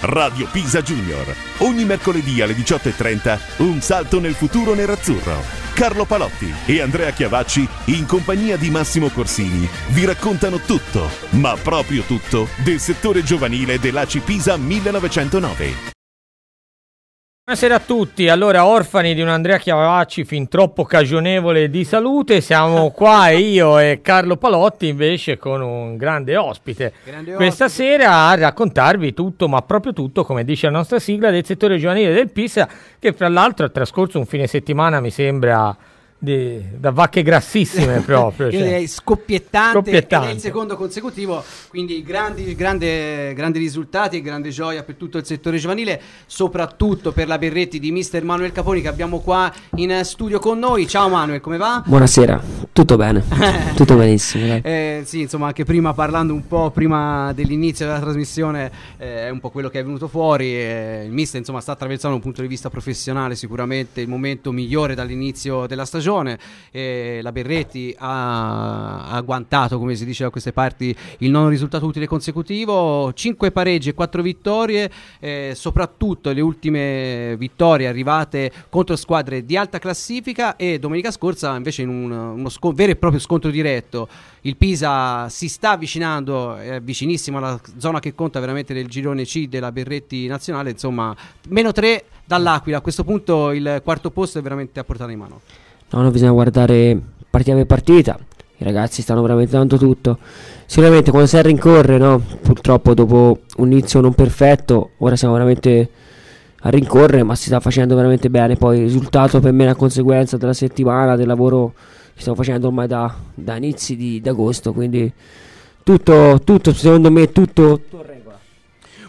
Radio Pisa Junior. Ogni mercoledì alle 18.30 un salto nel futuro nerazzurro. Carlo Palotti e Andrea Chiavacci in compagnia di Massimo Corsini vi raccontano tutto, ma proprio tutto, del settore giovanile dell'ACI Pisa 1909. Buonasera a tutti, allora orfani di un Andrea Chiavacci fin troppo cagionevole di salute, siamo qua io e Carlo Palotti invece con un grande ospite grande questa ospite. sera a raccontarvi tutto, ma proprio tutto, come dice la nostra sigla, del settore giovanile del Pisa che fra l'altro ha trascorso un fine settimana mi sembra di, da vacche grassissime proprio. Io cioè. direi scoppiettante, scoppiettante. il secondo consecutivo, quindi grandi, grande, grandi risultati e grande gioia per tutto il settore giovanile, soprattutto per la Berretti di mister Manuel Caponi che abbiamo qua in studio con noi. Ciao Manuel, come va? Buonasera, tutto bene, tutto benissimo. Eh, sì, insomma, anche prima parlando un po' prima dell'inizio della trasmissione eh, è un po' quello che è venuto fuori. Eh, il mister insomma sta attraversando un punto di vista professionale sicuramente il momento migliore dall'inizio della stagione stagione. Eh, la Berretti ha, agguantato, come si dice da queste parti, il non risultato utile consecutivo. 5 pareggi e 4 vittorie, eh, soprattutto le ultime vittorie arrivate contro squadre di alta classifica e domenica scorsa invece in un, uno sco- vero e proprio scontro diretto. Il Pisa si sta avvicinando, è vicinissimo alla zona che conta veramente del girone C della Berretti nazionale, insomma, meno 3 dall'Aquila. A questo punto il quarto posto è veramente a portata di mano. No, no, bisogna guardare partita per partita. I ragazzi stanno veramente dando tutto. Sicuramente quando si rincorre, no? Purtroppo dopo un inizio non perfetto, ora siamo veramente a rincorrere, ma si sta facendo veramente bene. Poi il risultato per me è una conseguenza della settimana, del lavoro che stiamo facendo ormai da, da inizi di, agosto. Quindi tutto, tutto, secondo me, tutto, tutto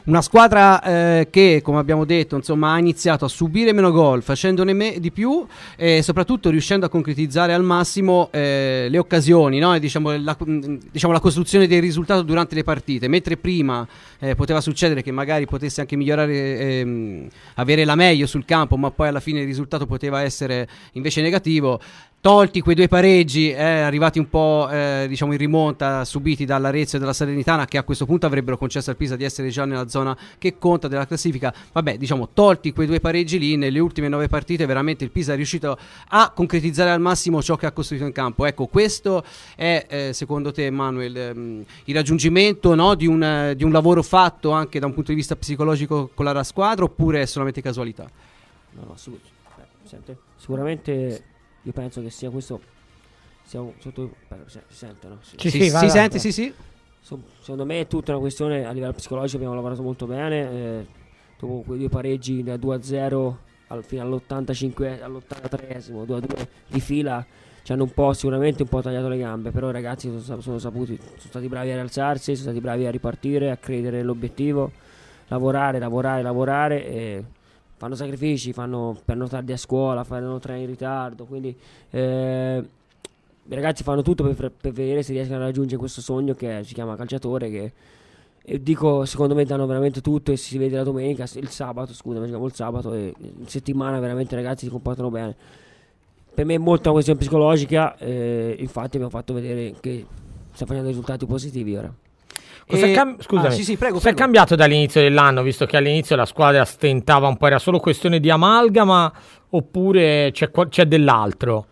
una squadra eh, che, come abbiamo detto, insomma, ha iniziato a subire meno gol, facendone me- di più e soprattutto riuscendo a concretizzare al massimo eh, le occasioni, no? diciamo, la, diciamo, la, costruzione del risultato durante le partite. Mentre prima eh, poteva succedere che magari potesse anche migliorare, ehm, avere la meglio sul campo, ma poi alla fine il risultato poteva essere invece negativo tolti quei due pareggi, eh, arrivati un po' eh, diciamo in rimonta, subiti dall'Arezzo e dalla Salernitana, che a questo punto avrebbero concesso al Pisa di essere già nella zona che conta della classifica. Vabbè, diciamo, tolti quei due pareggi lì, nelle ultime nove partite, veramente il Pisa è riuscito a concretizzare al massimo ciò che ha costruito in campo. Ecco, questo è eh, secondo te, Manuel, ehm, il raggiungimento no, di, un, di, un, lavoro fatto anche da un punto di vista psicologico con la squadra, oppure è solamente casualità? No, no, sicuramente. Sicuramente io penso che sia questo. Siamo sotto. Si sente, no? Sì, sì, sì, si sente, sì, sì. So, secondo me è tutta una questione a livello psicologico. Abbiamo lavorato molto bene. Eh, dopo quei due pareggi da 2 a 0 al, fino all'85, all'83esimo, 2 a 2 di fila ci hanno un po' sicuramente un po' tagliato le gambe, però i ragazzi sono, sono, saputi, sono stati bravi a rialzarsi, sono stati bravi a ripartire, a credere nell'obiettivo, lavorare, lavorare, lavorare e fanno sacrifici, fanno per tardi a scuola, fanno treni in ritardo, quindi eh, i ragazzi fanno tutto per, per, vedere se riescono a raggiungere questo sogno che si chiama calciatore che dico secondo me danno veramente tutto e si vede la domenica, il sabato, scusa, giochiamo il sabato e in settimana veramente i ragazzi si comportano bene. Per me è molto una questione psicologica, eh, infatti abbiamo fatto vedere che sta facendo risultati positivi ora. Cosa e... cam- scusami, ah, sì, sì, prego, è cambiato dall'inizio dell'anno, visto che all'inizio la squadra stentava un po', era solo questione di amalgama oppure c'è, c'è dell'altro?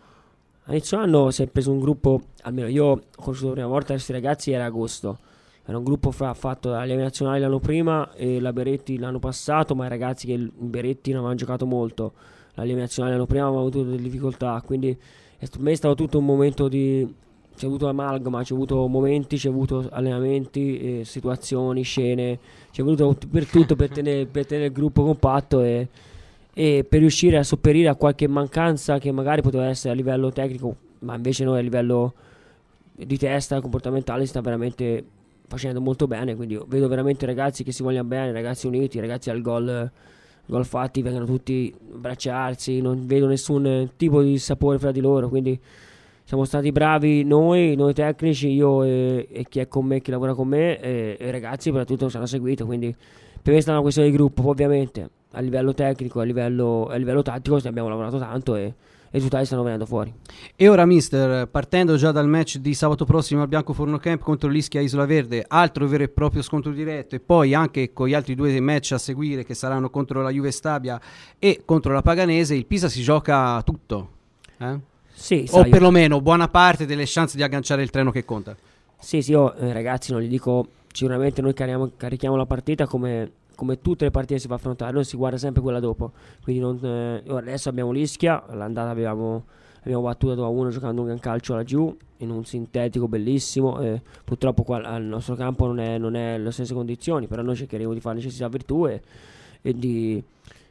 All'inizio dell'anno si è preso un gruppo, almeno io ho conosciuto la prima volta questi ragazzi, era agosto. Era un gruppo fra, fatto dalle nazionali l'anno prima e la Beretti l'anno passato, ma i ragazzi che in Beretti non avevano giocato molto. La nazionali l'anno prima avevano avuto delle difficoltà, quindi per me è stato tutto un momento di c'è avuto amalgama, c'è avuto momenti, c'è avuto allenamenti, eh, situazioni, scene, c'è avuto per tutto per tenere, per tenere il gruppo compatto e, e, per riuscire a sopperire a qualche mancanza che magari poteva essere a livello tecnico, ma invece noi a livello di testa, comportamentale si sta veramente facendo molto bene, quindi vedo veramente ragazzi che si vogliono bene, ragazzi uniti, ragazzi al gol, gol fatti, vengono tutti a abbracciarsi, non vedo nessun tipo di sapore fra di loro, quindi siamo stati bravi noi, noi tecnici, io e, e, chi è con me, chi lavora con me e, i ragazzi soprattutto ci hanno seguito, quindi per me è stata una questione di gruppo, ovviamente a livello tecnico, a livello, a livello tattico abbiamo lavorato tanto e i risultati stanno venendo fuori. E ora, mister, partendo già dal match di sabato prossimo al Bianco Forno Camp contro l'Ischia Isola Verde, altro vero e proprio scontro diretto, e poi anche con gli altri due match a seguire che saranno contro la Juve Stabia e contro la Paganese, il Pisa si gioca tutto. Eh? Sì, o sai, perlomeno buona parte delle chance di agganciare il treno che conta. Sì, sì, io eh, ragazzi non gli dico, sicuramente noi cariamo, carichiamo la partita come, come tutte le partite si va a affrontare, noi si guarda sempre quella dopo, quindi non, eh, adesso abbiamo l'Ischia, l'andata abbiamo, abbiamo battuta 2-1 giocando un gran calcio laggiù, in un sintetico bellissimo, eh, purtroppo qua al nostro campo non è, non è le stesse condizioni, però noi cercheremo di fare necessità virtù e, e di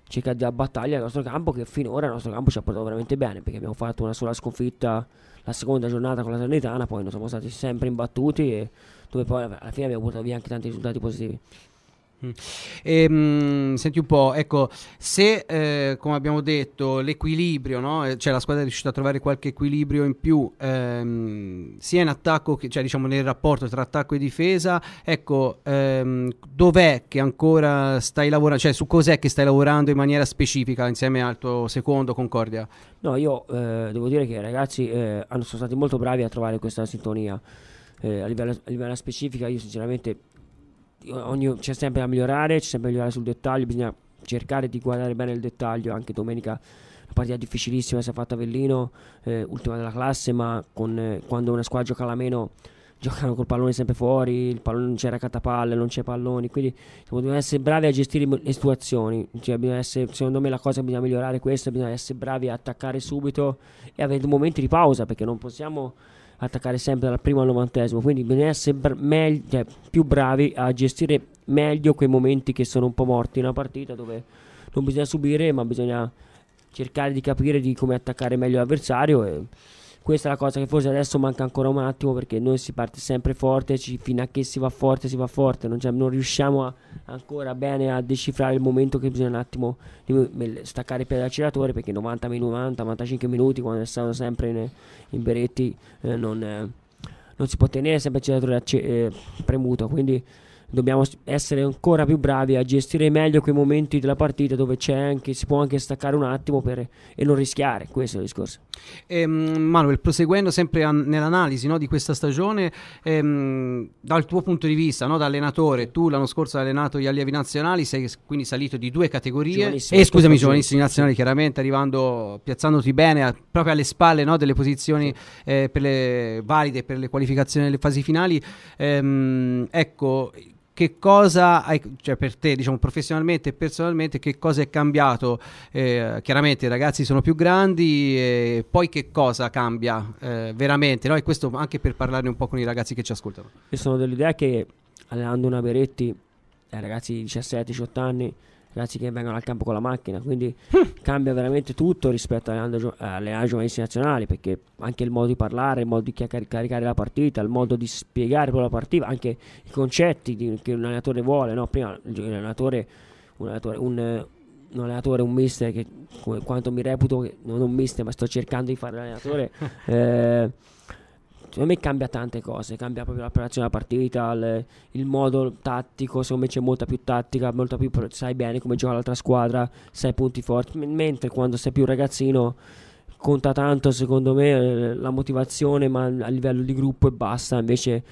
cercare di battaglia il nostro campo che finora il nostro campo ci ha portato veramente bene perché abbiamo fatto una sola sconfitta la seconda giornata con la Salernitana poi non siamo stati sempre imbattuti e dove poi alla fine abbiamo portato via anche tanti risultati positivi E, mh, senti un po', ecco, se eh, come abbiamo detto l'equilibrio, no? Eh, cioè la squadra è riuscita a trovare qualche equilibrio in più, ehm, sia in attacco che, cioè diciamo nel rapporto tra attacco e difesa, ecco, ehm, dov'è che ancora stai lavorando, cioè su cos'è che stai lavorando in maniera specifica insieme al tuo secondo Concordia? No, io eh, devo dire che i ragazzi eh, sono stati molto bravi a trovare questa sintonia. Eh, a, livello, a livello specifica, io sinceramente ogni, c'è sempre da migliorare, c'è sempre da migliorare sul dettaglio, bisogna cercare di guardare bene il dettaglio. Anche domenica una partita difficilissima si è fatta Avellino, eh, ultima della classe, ma con, eh, quando una squadra gioca la meno giocano col pallone sempre fuori, il pallone non c'era catapalle, non c'è palloni, quindi diciamo, dobbiamo essere bravi a gestire le situazioni, cioè, essere, secondo me la cosa che bisogna migliorare è questa, bisogna essere bravi a attaccare subito e avere momenti di pausa perché non possiamo attaccare sempre dal primo al novantesimo, quindi bisogna essere meglio, cioè, più bravi a gestire meglio quei momenti che sono un po' morti in una partita dove non bisogna subire ma bisogna cercare di capire di come attaccare meglio l'avversario e questa è la cosa che forse adesso manca ancora un attimo perché noi si parte sempre forte, ci, fino a che si va forte si va forte, non, cioè, non riusciamo a, ancora bene a decifrare il momento che bisogna un attimo staccare il piede dall'acceleratore perché 90 90, 95 minuti quando stanno sempre in, in Beretti eh, non, eh, non, si può tenere sempre l'acceleratore eh, premuto, quindi dobbiamo essere ancora più bravi a gestire meglio quei momenti della partita dove c'è anche, si può anche staccare un attimo per, e non rischiare. Questo è il discorso. Ehm, Manuel, proseguendo sempre an- nell'analisi no, di questa stagione, ehm, dal tuo punto di vista, no, da allenatore, tu l'anno scorso hai allenato gli allievi nazionali, sei quindi salito di due categorie. E eh, scusami, giovanissimi nazionali, chiaramente arrivando, piazzandoti bene a, proprio alle spalle no, delle posizioni sì. eh, per le valide per le qualificazioni nelle fasi finali. Ehm, ecco che cosa hai, cioè per te, diciamo professionalmente e personalmente, che cosa è cambiato? Eh, chiaramente i ragazzi sono più grandi, e poi che cosa cambia eh, veramente? No? E questo anche per parlarne un po' con i ragazzi che ci ascoltano. Io sono dell'idea che allenando una Beretti, eh, ragazzi di 17-18 anni, ragazzi che vengono al campo con la macchina, quindi cambia veramente tutto rispetto alle, alle giovanissime nazionali, perché anche il modo di parlare, il modo di caricare la partita, il modo di spiegare la partita, anche i concetti di, che un allenatore vuole, no? prima allenatore, un allenatore, un, un allenatore, un mister che quanto mi reputo, non un mister ma sto cercando di fare l'allenatore, eh, secondo me cambia tante cose, cambia proprio la della partita, il, il, modo tattico, secondo me c'è molta più tattica, molta più sai bene come gioca l'altra squadra, sai punti forti, mentre quando sei più ragazzino conta tanto secondo me eh, la motivazione ma a livello di gruppo e basta, invece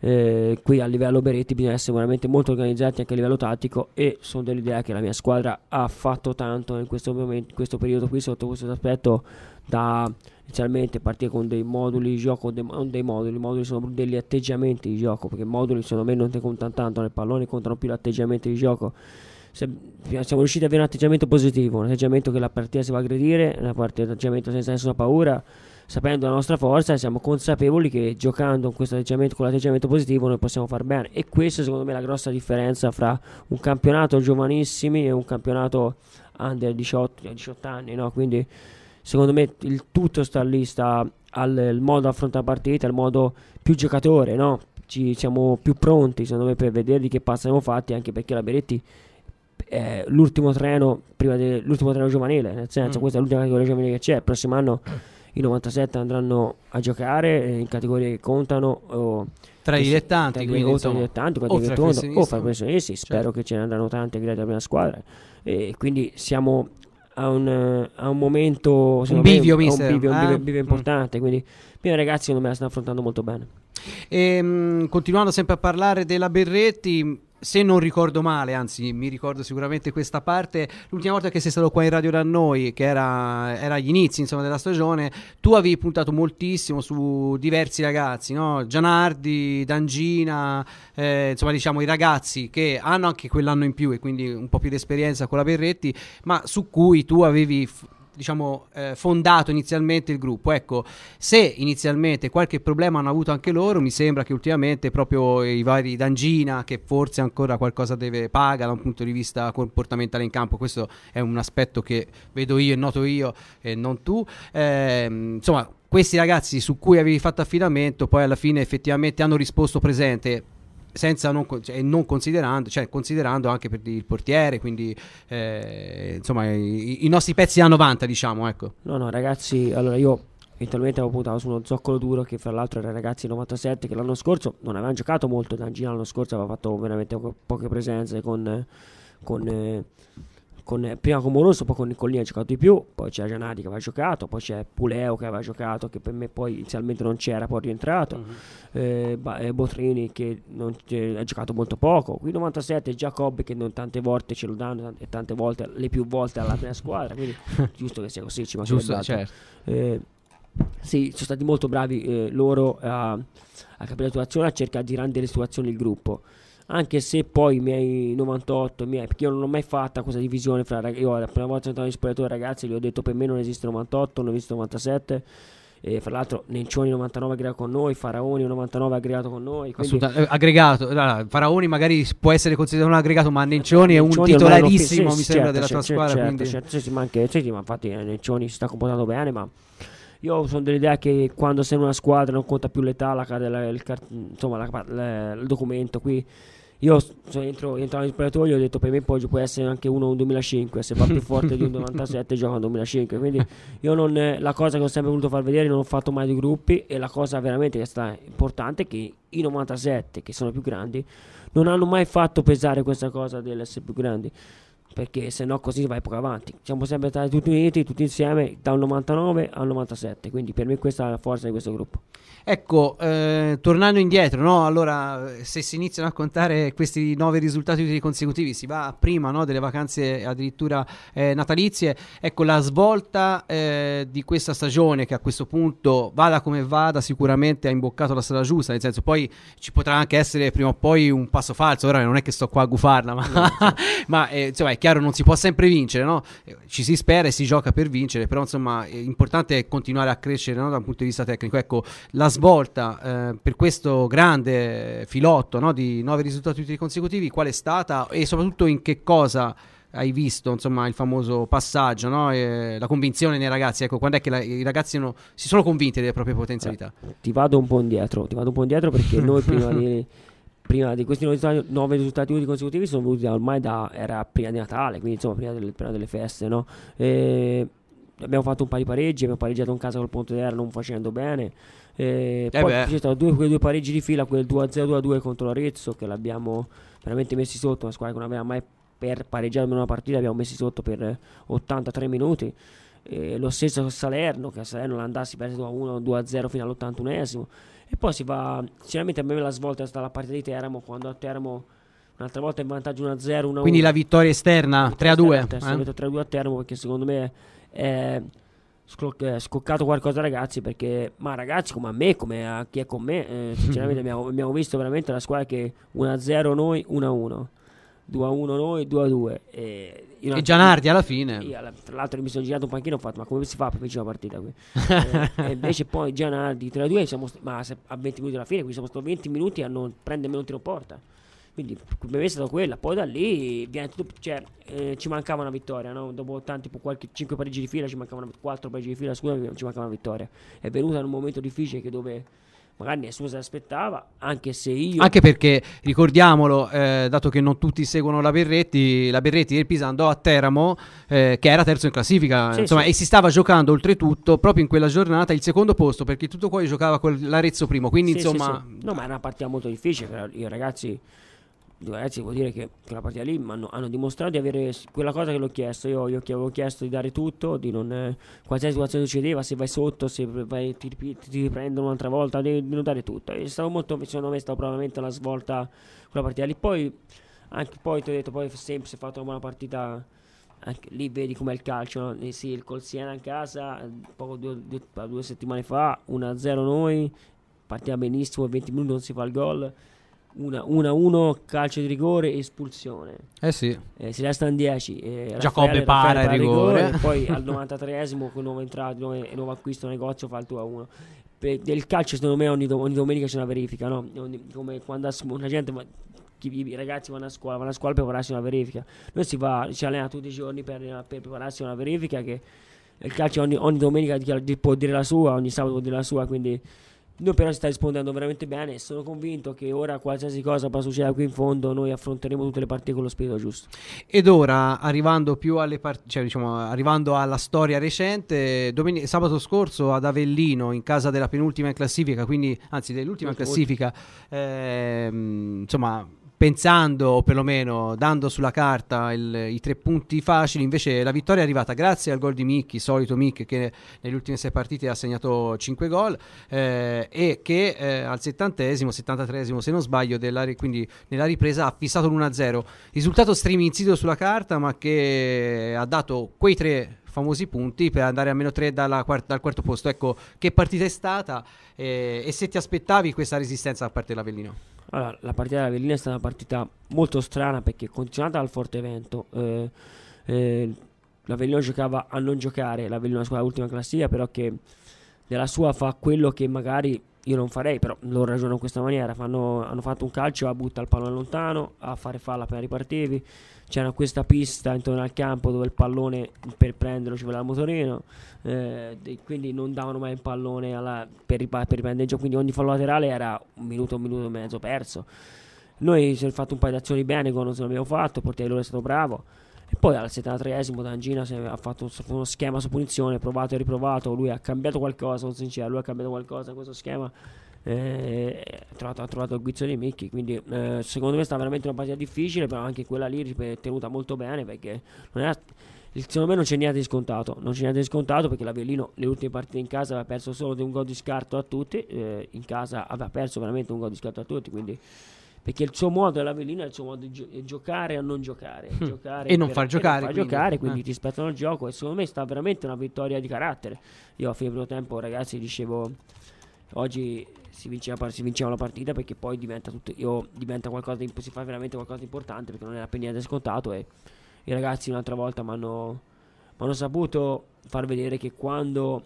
eh, qui a livello Beretti bisogna essere veramente molto organizzati anche a livello tattico e sono dell'idea che la mia squadra ha fatto tanto in questo, momento, in questo periodo qui sotto questo aspetto da inizialmente partire con dei moduli di gioco, dei, non dei moduli, i moduli sono degli atteggiamenti di gioco, perché i moduli secondo me non ti contano tanto nel pallone, contano più l'atteggiamento di gioco. Se, siamo riusciti ad avere un atteggiamento positivo, un atteggiamento che la partita si va a aggredire, un atteggiamento senza nessuna paura, sapendo la nostra forza e siamo consapevoli che giocando con questo atteggiamento, con l'atteggiamento positivo noi possiamo far bene. E questa secondo me è la grossa differenza fra un campionato giovanissimi e un campionato under 18, 18 anni, no? Quindi secondo me il tutto sta lì, sta al modo di affrontare la partita, il modo più giocatore, no? Ci siamo più pronti, secondo me, per vedere di che passi siamo fatti, anche perché la Beretti è l'ultimo treno prima dell'ultimo treno giovanile, nel senso, mm. questa è l'ultima categoria giovanile che c'è. Il prossimo anno i 97 andranno a giocare in categorie che contano. O, tra i dilettanti, quindi insomma, dilettanti, o, tra o fra professionisti, spero certo. che ce ne andranno tanti a la prima squadra. E quindi siamo a un, a un momento me, bivio, un mister, bivio, un eh? bivio- bivio Mm. importante. Quindi, i ragazzi, secondo me, la stanno affrontando molto bene. Ehm, continuando sempre a parlare della Berretti, se non ricordo male, anzi mi ricordo sicuramente questa parte, l'ultima volta che sei stato qua in radio da noi, che era, era agli inizi insomma, della stagione, tu avevi puntato moltissimo su diversi ragazzi, no? Gianardi, D'Angina, eh, insomma diciamo i ragazzi che hanno anche quell'anno in più e quindi un po' più di esperienza con la Berretti, ma su cui tu avevi... f- diciamo eh, fondato inizialmente il gruppo. Ecco se inizialmente qualche problema hanno avuto anche loro mi sembra che ultimamente proprio i vari D'Angina che forse ancora qualcosa deve paga da un punto di vista comportamentale in campo. Questo è un aspetto che vedo io e noto io e non tu. Ehm, insomma questi ragazzi su cui avevi fatto affidamento poi alla fine effettivamente hanno risposto presente senza non, cioè, non considerando, cioè considerando anche per il portiere, quindi eh, insomma i, i nostri pezzi da 90 diciamo, ecco. No, no, ragazzi, allora io eventualmente avevo puntato su uno zoccolo duro che fra l'altro era ragazzi 97 che l'anno scorso non avevano giocato molto D'Angina l'anno scorso aveva fatto veramente po- poche presenze con, con, eh, con, prima con Moroso poi con Nicolini ha giocato di più poi c'è Gianardi che aveva giocato poi c'è Puleo che aveva giocato che per me poi inizialmente non c'era poi è rientrato Ba- eh, Botrini che non- eh, ha giocato molto poco qui 97 Giacobbe che non tante volte ce lo danno e tante volte le più volte alla prima squadra quindi giusto che sia così ci altro. certo. Eh, sì, sono stati molto bravi eh, loro a, a capire la situazione, a cercare di rendere situazioni il gruppo. Anche se poi i miei 98, i miei, perché io non ho mai fatto questa divisione fra ragazzi. Io la prima volta che sono entrato in spogliatoio ragazzi, gli ho detto per me non esiste 98, non esiste 97. E fra l'altro Nencioni 99 aggregato con noi, Faraoni 99 aggregato con noi. Assolutamente. Eh, aggregato, no, no, Faraoni magari può essere considerato un aggregato, ma Nencioni è un titolarissimo, fi- mi sì, sembra, certo, della sì, tua sì, squadra. Certo, quindi... certo, sì, sì, ma anche sì, sì, ma infatti eh, Nencioni si sta comportando bene, ma io sono dell'idea che quando sei in una squadra non conta più l'età, la, la- il, insomma, la- il documento qui. Io sono entro, entravo in spogliatoio e ho detto per me poi può essere anche uno un 2005, se va più forte di un 97 gioca un 2005. Quindi io non, la cosa che ho sempre voluto far vedere non ho fatto mai di gruppi e la cosa veramente che sta importante è che i 97 che sono più grandi non hanno mai fatto pesare questa cosa dell'essere più grandi perché se no così vai poco avanti. Siamo sempre stati tutti uniti, tutti insieme, dal 99 al 97, quindi per me questa è la forza di questo gruppo. Ecco, eh, tornando indietro, no? allora se si iniziano a contare questi nove risultati consecutivi, si va prima no? delle vacanze addirittura eh, natalizie, ecco la svolta eh, di questa stagione che a questo punto vada come vada sicuramente ha imboccato la strada giusta, nel senso poi ci potrà anche essere prima o poi un passo falso, ora non è che sto qua a gufarla, ma, ma eh, insomma è chiaro non si può sempre vincere, no? Eh, ci si spera e si gioca per vincere, però insomma è importante continuare a crescere no? da un punto di vista tecnico, ecco la svolta eh, per questo grande filotto no, di nove risultati consecutivi qual è stata e soprattutto in che cosa hai visto insomma il famoso passaggio no? la convinzione nei ragazzi ecco quando è che la- i ragazzi sono- si sono convinti delle proprie potenzialità Ti vado un po' indietro, ti vado un po' indietro perché noi prima di, prima di questi nove risultati, consecutivi sono venuti da- ormai da, era prima di Natale, quindi insomma prima delle, prima delle feste, no? E abbiamo fatto un paio di pareggi, abbiamo pareggiato in casa col Pontedera non facendo bene. E Eh poi beh. ci sono due, quei due pareggi di fila, quel 2-0 2-2 contro l'Arezzo che l'abbiamo veramente messi sotto, una squadra che non aveva mai per pareggiare una partita, l'abbiamo messi sotto per eh, 83 minuti. E lo stesso con Salerno, che a Salerno l'andassi perso 2-1, 2-0 fino all'81esimo. E poi si va, sinceramente a me la svolta è stata la partita di Teramo, quando a Teramo un'altra volta in vantaggio 1-0, 1-1. quindi la vittoria esterna 3 a 2 Sì, ho detto 3-2 a Teramo perché secondo me è scoccato qualcosa ragazzi perché ma ragazzi come a me come a chi è con me eh, sinceramente abbiamo, abbiamo visto veramente la squadra che 1-0 noi 1-1 2-1 noi 2-2 e, io e Gianardi alla fine. Io, tra l'altro mi sono girato un panchino ho fatto ma come si fa per vincere una partita qui? Eh, e invece poi Gianardi 3-2 siamo st- ma a 20 minuti alla fine qui siamo stati 20 minuti a non prendere meno tiro porta. Quindi per me è stata quella poi da lì viene tutto cioè eh, ci mancava una vittoria no? dopo tanti qualche 5 pareggi di fila ci mancavano 4 pareggi di fila scusa ci mancava una vittoria. È venuta in un momento difficile che dove magari nessuno si aspettava anche se io Anche perché ricordiamolo, eh, dato che non tutti seguono la Berretti, la Berretti del Pisa andò a Teramo, eh, che era terzo in classifica, Sì, insomma, sì. e si stava giocando oltretutto proprio in quella giornata il secondo posto, perché tutto poi giocava con l'Arezzo primo, quindi Sì, insomma, no ma era una partita molto difficile però io ragazzi ragazzi vuol dire che quella partita lì hanno, hanno, dimostrato di avere quella cosa che l'ho chiesto io, io avevo chiesto di dare tutto di non eh, qualsiasi situazione succedeva se vai sotto se vai, ti, ti, riprendono un'altra volta di, di, non dare tutto. È stato molto secondo me è stata probabilmente la svolta quella partita lì. Poi anche poi ti ho detto poi sempre si è fatto una buona partita anche lì vedi com'è il calcio no? eh sì, col Siena in casa poco due, due, due settimane fa 1-0 noi partiva benissimo 20 minuti non si fa il gol 1-1 calcio di rigore espulsione. Eh sì. Eh, si restano 10 eh, Giacobbe para il rigore, rigore poi al 93esimo con nuovo entrato nuovo, nuovo acquisto negozio fa il 2-1 per, del calcio secondo me ogni, ogni, domenica c'è una verifica no? Ogni, come quando la gente chi, i ragazzi vanno a scuola vanno a scuola per prepararsi una verifica. Noi si va si allena tutti i giorni per, per prepararsi una verifica che il calcio ogni, ogni domenica può dire la sua ogni sabato può dire la sua quindi noi però si sta rispondendo veramente bene e sono convinto che ora qualsiasi cosa possa succedere qui in fondo noi affronteremo tutte le partite con lo spirito giusto. Ed ora arrivando più alle partite, cioè diciamo arrivando alla storia recente, domen- sabato scorso ad Avellino in casa della penultima in classifica, quindi anzi dell'ultima Molto classifica, ehm, insomma pensando o perlomeno dando sulla carta il, i tre punti facili, invece la vittoria è arrivata grazie al gol di Micchi, solito Micchi che nelle ultime sei partite ha segnato 5 gol eh, e che eh, al settantesimo, settantatreesimo se non sbaglio, della, quindi nella ripresa ha fissato l'1-0. Risultato striminzito sulla carta ma che ha dato quei tre famosi punti per andare a meno 3 dal quarto posto. Ecco, che partita è stata eh, e se ti aspettavi questa resistenza da parte dell'Avellino? Allora, la partita dell'Avellino è stata una partita molto strana perché è continuata dal forte vento. Eh, eh, L'Avellino giocava a non giocare, l'Avellino è una squadra ultima classifica, però che nella sua fa quello che magari io non farei, però loro ragionano in questa maniera. Fanno, hanno fatto un calcio a butta il pallone lontano, a fare falla appena ripartivi. C'era questa pista intorno al campo dove il pallone per prenderlo ci voleva il motorino. Eh, quindi non davano mai il pallone alla, per, per riprendere il gioco. Quindi ogni fallo laterale era un minuto, un minuto e mezzo perso. Noi ci abbiamo fatto un paio di azioni bene, non l'abbiamo fatto, il portiere loro è stato bravo. E poi al 73esimo D'Angina ha fatto uno schema su punizione, provato e riprovato, lui ha cambiato qualcosa, sono sincero, lui ha cambiato qualcosa in questo schema. Eh, ha, trovato, ha, trovato, il guizzo di Mickey quindi eh, secondo me sta veramente una partita difficile però anche quella lì è tenuta molto bene perché era, secondo me non c'è niente di scontato non c'è niente di scontato perché l'Avellino le ultime partite in casa aveva perso solo di un gol di scarto a tutti eh, in casa aveva perso veramente un gol di scarto a tutti quindi perché il suo modo è il suo modo di gio- giocare a non giocare, hm. giocare e non far giocare, non far quindi, giocare, quindi eh. ti aspettano il gioco e secondo me sta veramente una vittoria di carattere. Io a fine primo tempo, ragazzi, dicevo oggi si vinceva, si vinceva la partita perché poi diventa, tutto, io, diventa qualcosa di, si fa veramente qualcosa di importante perché non era per niente scontato e i ragazzi un'altra volta mi hanno saputo far vedere che quando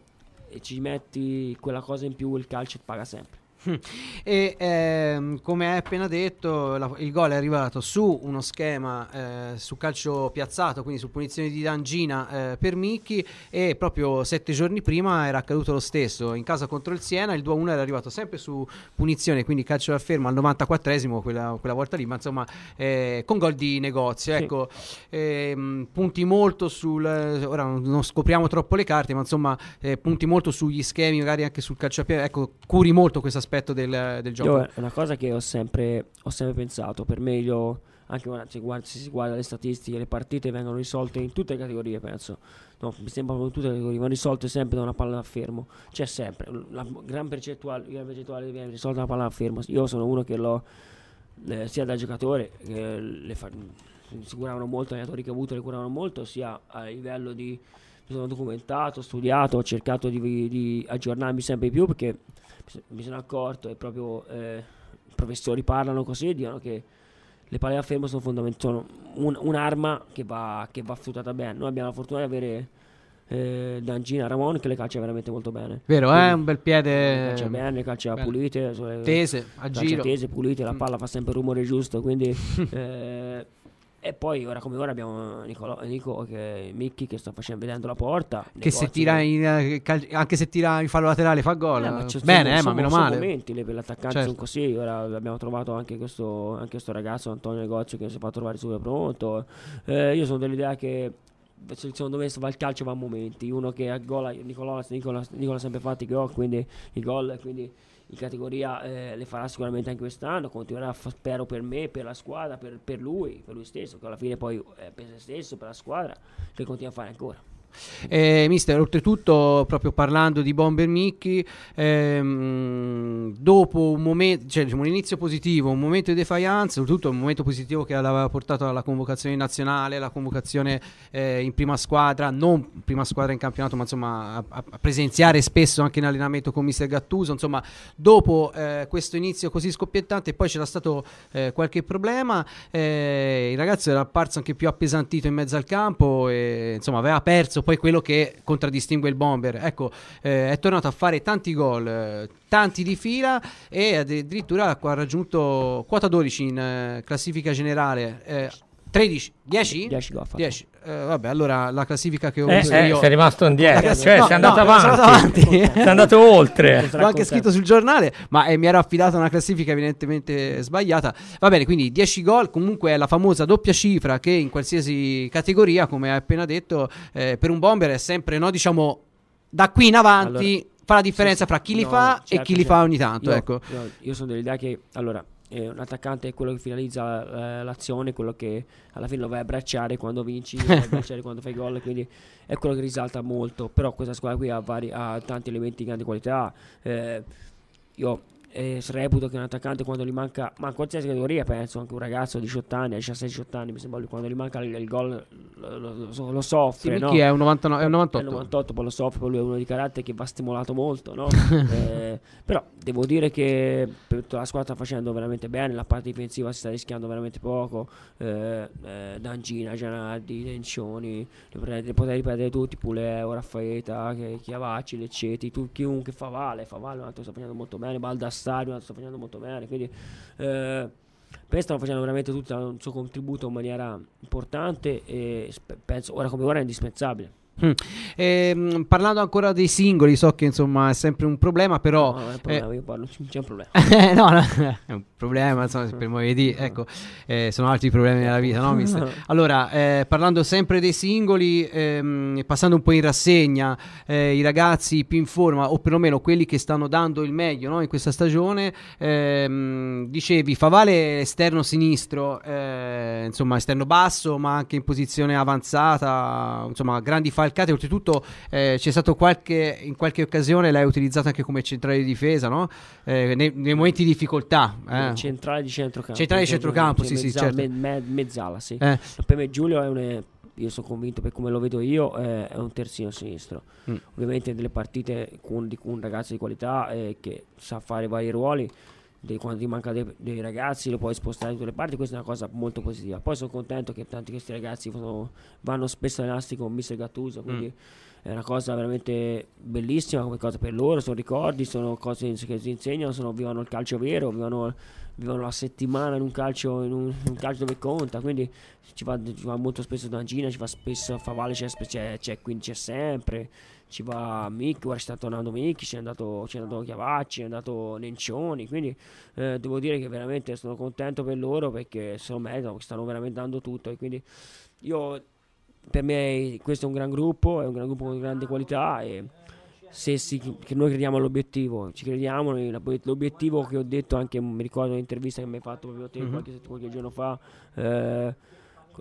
ci metti quella cosa in più il calcio paga sempre. E ehm, come hai appena detto, la, il gol è arrivato su uno schema eh, su calcio piazzato, quindi su punizione di D'Angina eh, per Micchi e proprio sette giorni prima era accaduto lo stesso in casa contro il Siena, il 2-1 era arrivato sempre su punizione, quindi calcio da fermo al 94esimo quella, quella volta lì, ma insomma eh, con gol di negozio, sì. ecco, ehm, punti molto sul, ora non scopriamo troppo le carte, ma insomma eh, punti molto sugli schemi, magari anche sul calcio a piede, ecco, curi molto questo aspetto aspetto del, del gioco. Io è una cosa che ho sempre, ho sempre pensato. Per me, io, anche se, guarda, se si guarda le statistiche, le partite vengono risolte in tutte le categorie, penso. No, mi sembra che in tutte le categorie vanno risolte sempre da una palla da fermo. C'è sempre la gran percentuale, gran percentuale viene risolta da una palla da fermo. Io sono uno che l'ho eh, sia da giocatore che le fa, si curavano molto, gli allenatori che ho avuto le curavano molto, sia a livello di sono documentato, studiato, ho cercato di, di aggiornarmi sempre di più perché mi sono accorto e proprio eh, i professori parlano così e dicono che le palle a fermo sono fondamentali, sono un, un'arma che va, che va sfruttata bene. Noi abbiamo la fortuna di avere eh, D'Angina Ramon che le calcia veramente molto bene. Vero, è eh? un bel piede. Calcia bene, le calcia bello. pulite, tese, a giro. Tese, pulite, la mm. palla fa sempre il rumore giusto, quindi eh, e poi ora come ora abbiamo Nicolo, Nico che Micchi che sta facendo vedendo la porta. Che se tira in, eh, cal- anche se tira in fallo laterale fa gol. Eh, Bene, eh, ma meno male. momenti le, per l'attaccante certo. sono così. Ora abbiamo trovato anche questo, anche questo ragazzo Antonio Negozio che si fa trovare subito pronto. Eh, io sono dell'idea che secondo me va il calcio va a momenti. Uno che ha gol, Nicola, Nicola, Nicola sempre fatti che ho, quindi i gol, quindi in categoria eh, le farà sicuramente anche quest'anno, continuerà fa- spero per me, per la squadra, per, per lui, per lui stesso, che alla fine poi eh, per se stesso, per la squadra, che continua a fare ancora. Eh, mister, oltretutto, proprio parlando di Bomber Mickey, ehm, dopo un momento, cioè diciamo, un inizio positivo, un momento di defiance, soprattutto un momento positivo che aveva portato alla convocazione nazionale, la convocazione eh, in prima squadra, non prima squadra in campionato, ma insomma a, a presenziare spesso anche in allenamento con mister Gattuso. Insomma, dopo eh, questo inizio così scoppiettante, poi c'era stato eh, qualche problema. eh, il ragazzo era apparso anche più appesantito in mezzo al campo e insomma aveva perso poi quello che contraddistingue il bomber. Ecco, eh, è tornato a fare tanti gol, tanti di fila e addirittura ha raggiunto quota 12 in eh, classifica generale. eh, 13, 10? 10 gol ha fatto. 10. Eh, vabbè, allora la classifica che ho Eh, visto eh, io sei rimasto indietro, cioè no, sei andato no, avanti. avanti. sei andato oltre. L'ho anche scritto sul giornale, ma eh, mi ero affidato a una classifica evidentemente sbagliata. Va bene, quindi 10 gol, comunque è la famosa doppia cifra che in qualsiasi categoria, come hai appena detto, eh, per un bomber è sempre, no, diciamo, da qui in avanti Allora, fa la differenza sì, fra chi li no, fa e certo, chi li certo. fa ogni tanto, Io, ecco. io- io sono dell'idea che allora eh, un attaccante è quello che finalizza eh, l'azione, quello che alla fine lo vai a abbracciare quando vinci, lo vai a abbracciare quando fai gol, quindi è quello che risalta molto. Però questa squadra qui ha, vari, ha tanti elementi di grande qualità. eh, io eh, reputo che un attaccante quando gli manca, ma in qualsiasi categoria penso, anche un ragazzo di 18 anni, 17-18 anni mi sembra, lui, quando gli manca il, il gol lo, lo- lo- lo Sì, soffre. no? È un 99, è un È 98. il 98 poi lo soffre, poi lui è uno di carattere che va stimolato molto, no? Eh, però devo dire che la squadra sta facendo veramente bene, la parte difensiva si sta rischiando veramente poco, eh, eh, D'Angina, Gianardi, Lencioni, li potrei, ripetere tutti, Puleo, Raffaeta, Chiavacci, Leccetti, tu, chiunque fa Vale, fa Vale, un altro sta facendo molto bene, Baldassari, altro sta facendo molto bene, quindi... Eh, stanno facendo veramente tutto un suo contributo in maniera importante e penso ora come ora è indispensabile. Mm. Ehm, parlando ancora dei singoli, so che insomma è sempre un problema, però... No, non è un problema, io parlo, non c'è un problema. Eh, no, no, è un problema, insomma, per muovedì, ecco, eh, sono altri problemi nella vita, no? Allora, eh, parlando sempre dei singoli, ehm, passando un po' in rassegna, eh, i ragazzi più in forma, o perlomeno quelli che stanno dando il meglio no, in questa stagione, ehm, dicevi, Favale esterno sinistro, eh, insomma, esterno basso, ma anche in posizione avanzata, insomma, grandi falcate, oltretutto eh, c'è stato qualche, in qualche occasione, l'hai utilizzato anche come centrale di difesa, no? Eh, nei, nei momenti di difficoltà. eh. Centrale di centrocampo. Centrale di centrocampo, sì, sì, mezzala, certo. me- me- mezzala, sì. Eh, Per me Giulio è un... Io sono convinto, per come lo vedo io, eh, è un terzino sinistro. Mm. Ovviamente delle partite con, di, con un ragazzo di qualità eh, che sa fare vari ruoli. Dei- quando ti manca dei, dei ragazzi lo puoi spostare da tutte le parti, questa è una cosa molto positiva. Poi sono contento che tanti di questi ragazzi sono- vanno spesso allenarsi con Mister Gattuso, quindi Mm. è una cosa veramente bellissima come cosa per loro, sono ricordi, sono cose che si insegnano, sono, vivono il calcio vero, vivono, vivono la settimana in un calcio, in un, in un calcio dove conta, quindi ci va, ci va molto spesso D'Angina, ci va spesso Favale, c'è, c'è, c'è- quindi c'è sempre, ci va Mick, ora sta tornando Mick, c'è andato, c'è andato Chiavacci, è andato Nencioni, quindi eh, devo dire che veramente sono contento per loro perché se lo meritano, stanno veramente dando tutto e quindi io per me questo è un gran gruppo, è un gran gruppo con grande qualità e se si- che noi crediamo all'obiettivo, ci crediamo, l'obiettivo che ho detto anche, mi ricordo un'intervista che mi hai fatto proprio te Mhm. qualche, qualche giorno fa, eh,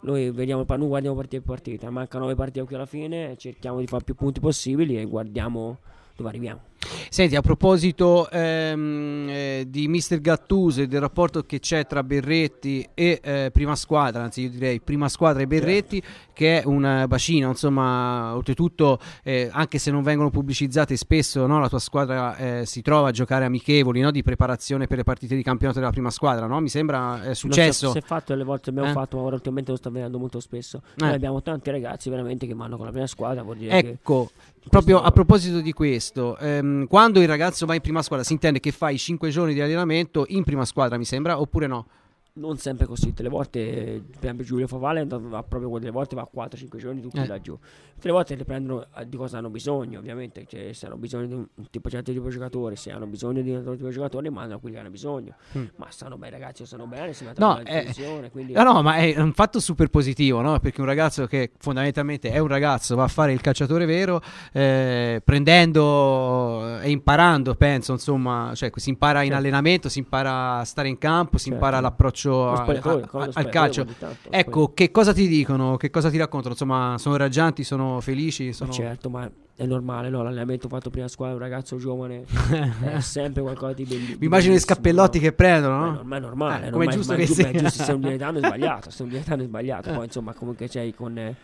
noi vediamo, noi guardiamo partita per partita, mancano nove partite qui alla fine, cerchiamo di fare più punti possibili e guardiamo dove arriviamo. Senti, a proposito ehm, eh, di Mister Gattuso e del rapporto che c'è tra Berretti e eh, prima squadra, anzi io direi prima squadra e Berretti, che è un eh, bacino, insomma, oltretutto eh, anche se non vengono pubblicizzate spesso no, la tua squadra eh, si trova a giocare amichevoli no, di preparazione per le partite di campionato della prima squadra, no? Mi sembra eh, successo. Non so se è fatto delle volte abbiamo fatto, ma ora ultimamente lo sta avvenendo molto spesso. Noi abbiamo tanti ragazzi veramente che vanno con la prima squadra, vuol dire che Ecco, proprio a proposito di questo, ehm, quando il ragazzo va in prima squadra si intende che fa i 5 giorni di allenamento in prima squadra, mi sembra, oppure no? Non sempre così, tutte le volte, per esempio Giulio Favale va proprio delle volte va 4-5 giorni tutti Eh. laggiù. Tutte le volte le prendono eh, di cosa hanno bisogno, ovviamente, cioè, se hanno bisogno di un tipo certo tipo di giocatore, se hanno bisogno di un altro tipo di giocatore, mandano quelli che hanno bisogno. Mm. Ma stanno bene ragazzi, stanno bene, si mettono No, a eh, disposizione, quindi No, no, ma è un fatto super positivo, no? Perché un ragazzo che fondamentalmente è un ragazzo, va a fare il calciatore vero, eh, prendendo e imparando, penso, insomma, cioè si impara in Certo. allenamento, si impara a stare in campo, si Certo. impara l'approccio Lo a- a- al calcio. Ecco, che cosa ti dicono? Che cosa ti raccontano? Insomma, sono raggianti, sono felici? Ma Sono... certo, ma è normale, no? L'allenamento fatto prima squadra, un ragazzo giovane è sempre qualcosa di bellissimo. Mi immagino gli scappellotti che prendono, Ma è no? ma è normale, Eh, è come è giusto ma che ma è sia. giusto, se un dilettante è sbagliato, se un dilettante è sbagliato. Poi insomma comunque c'hai con eh,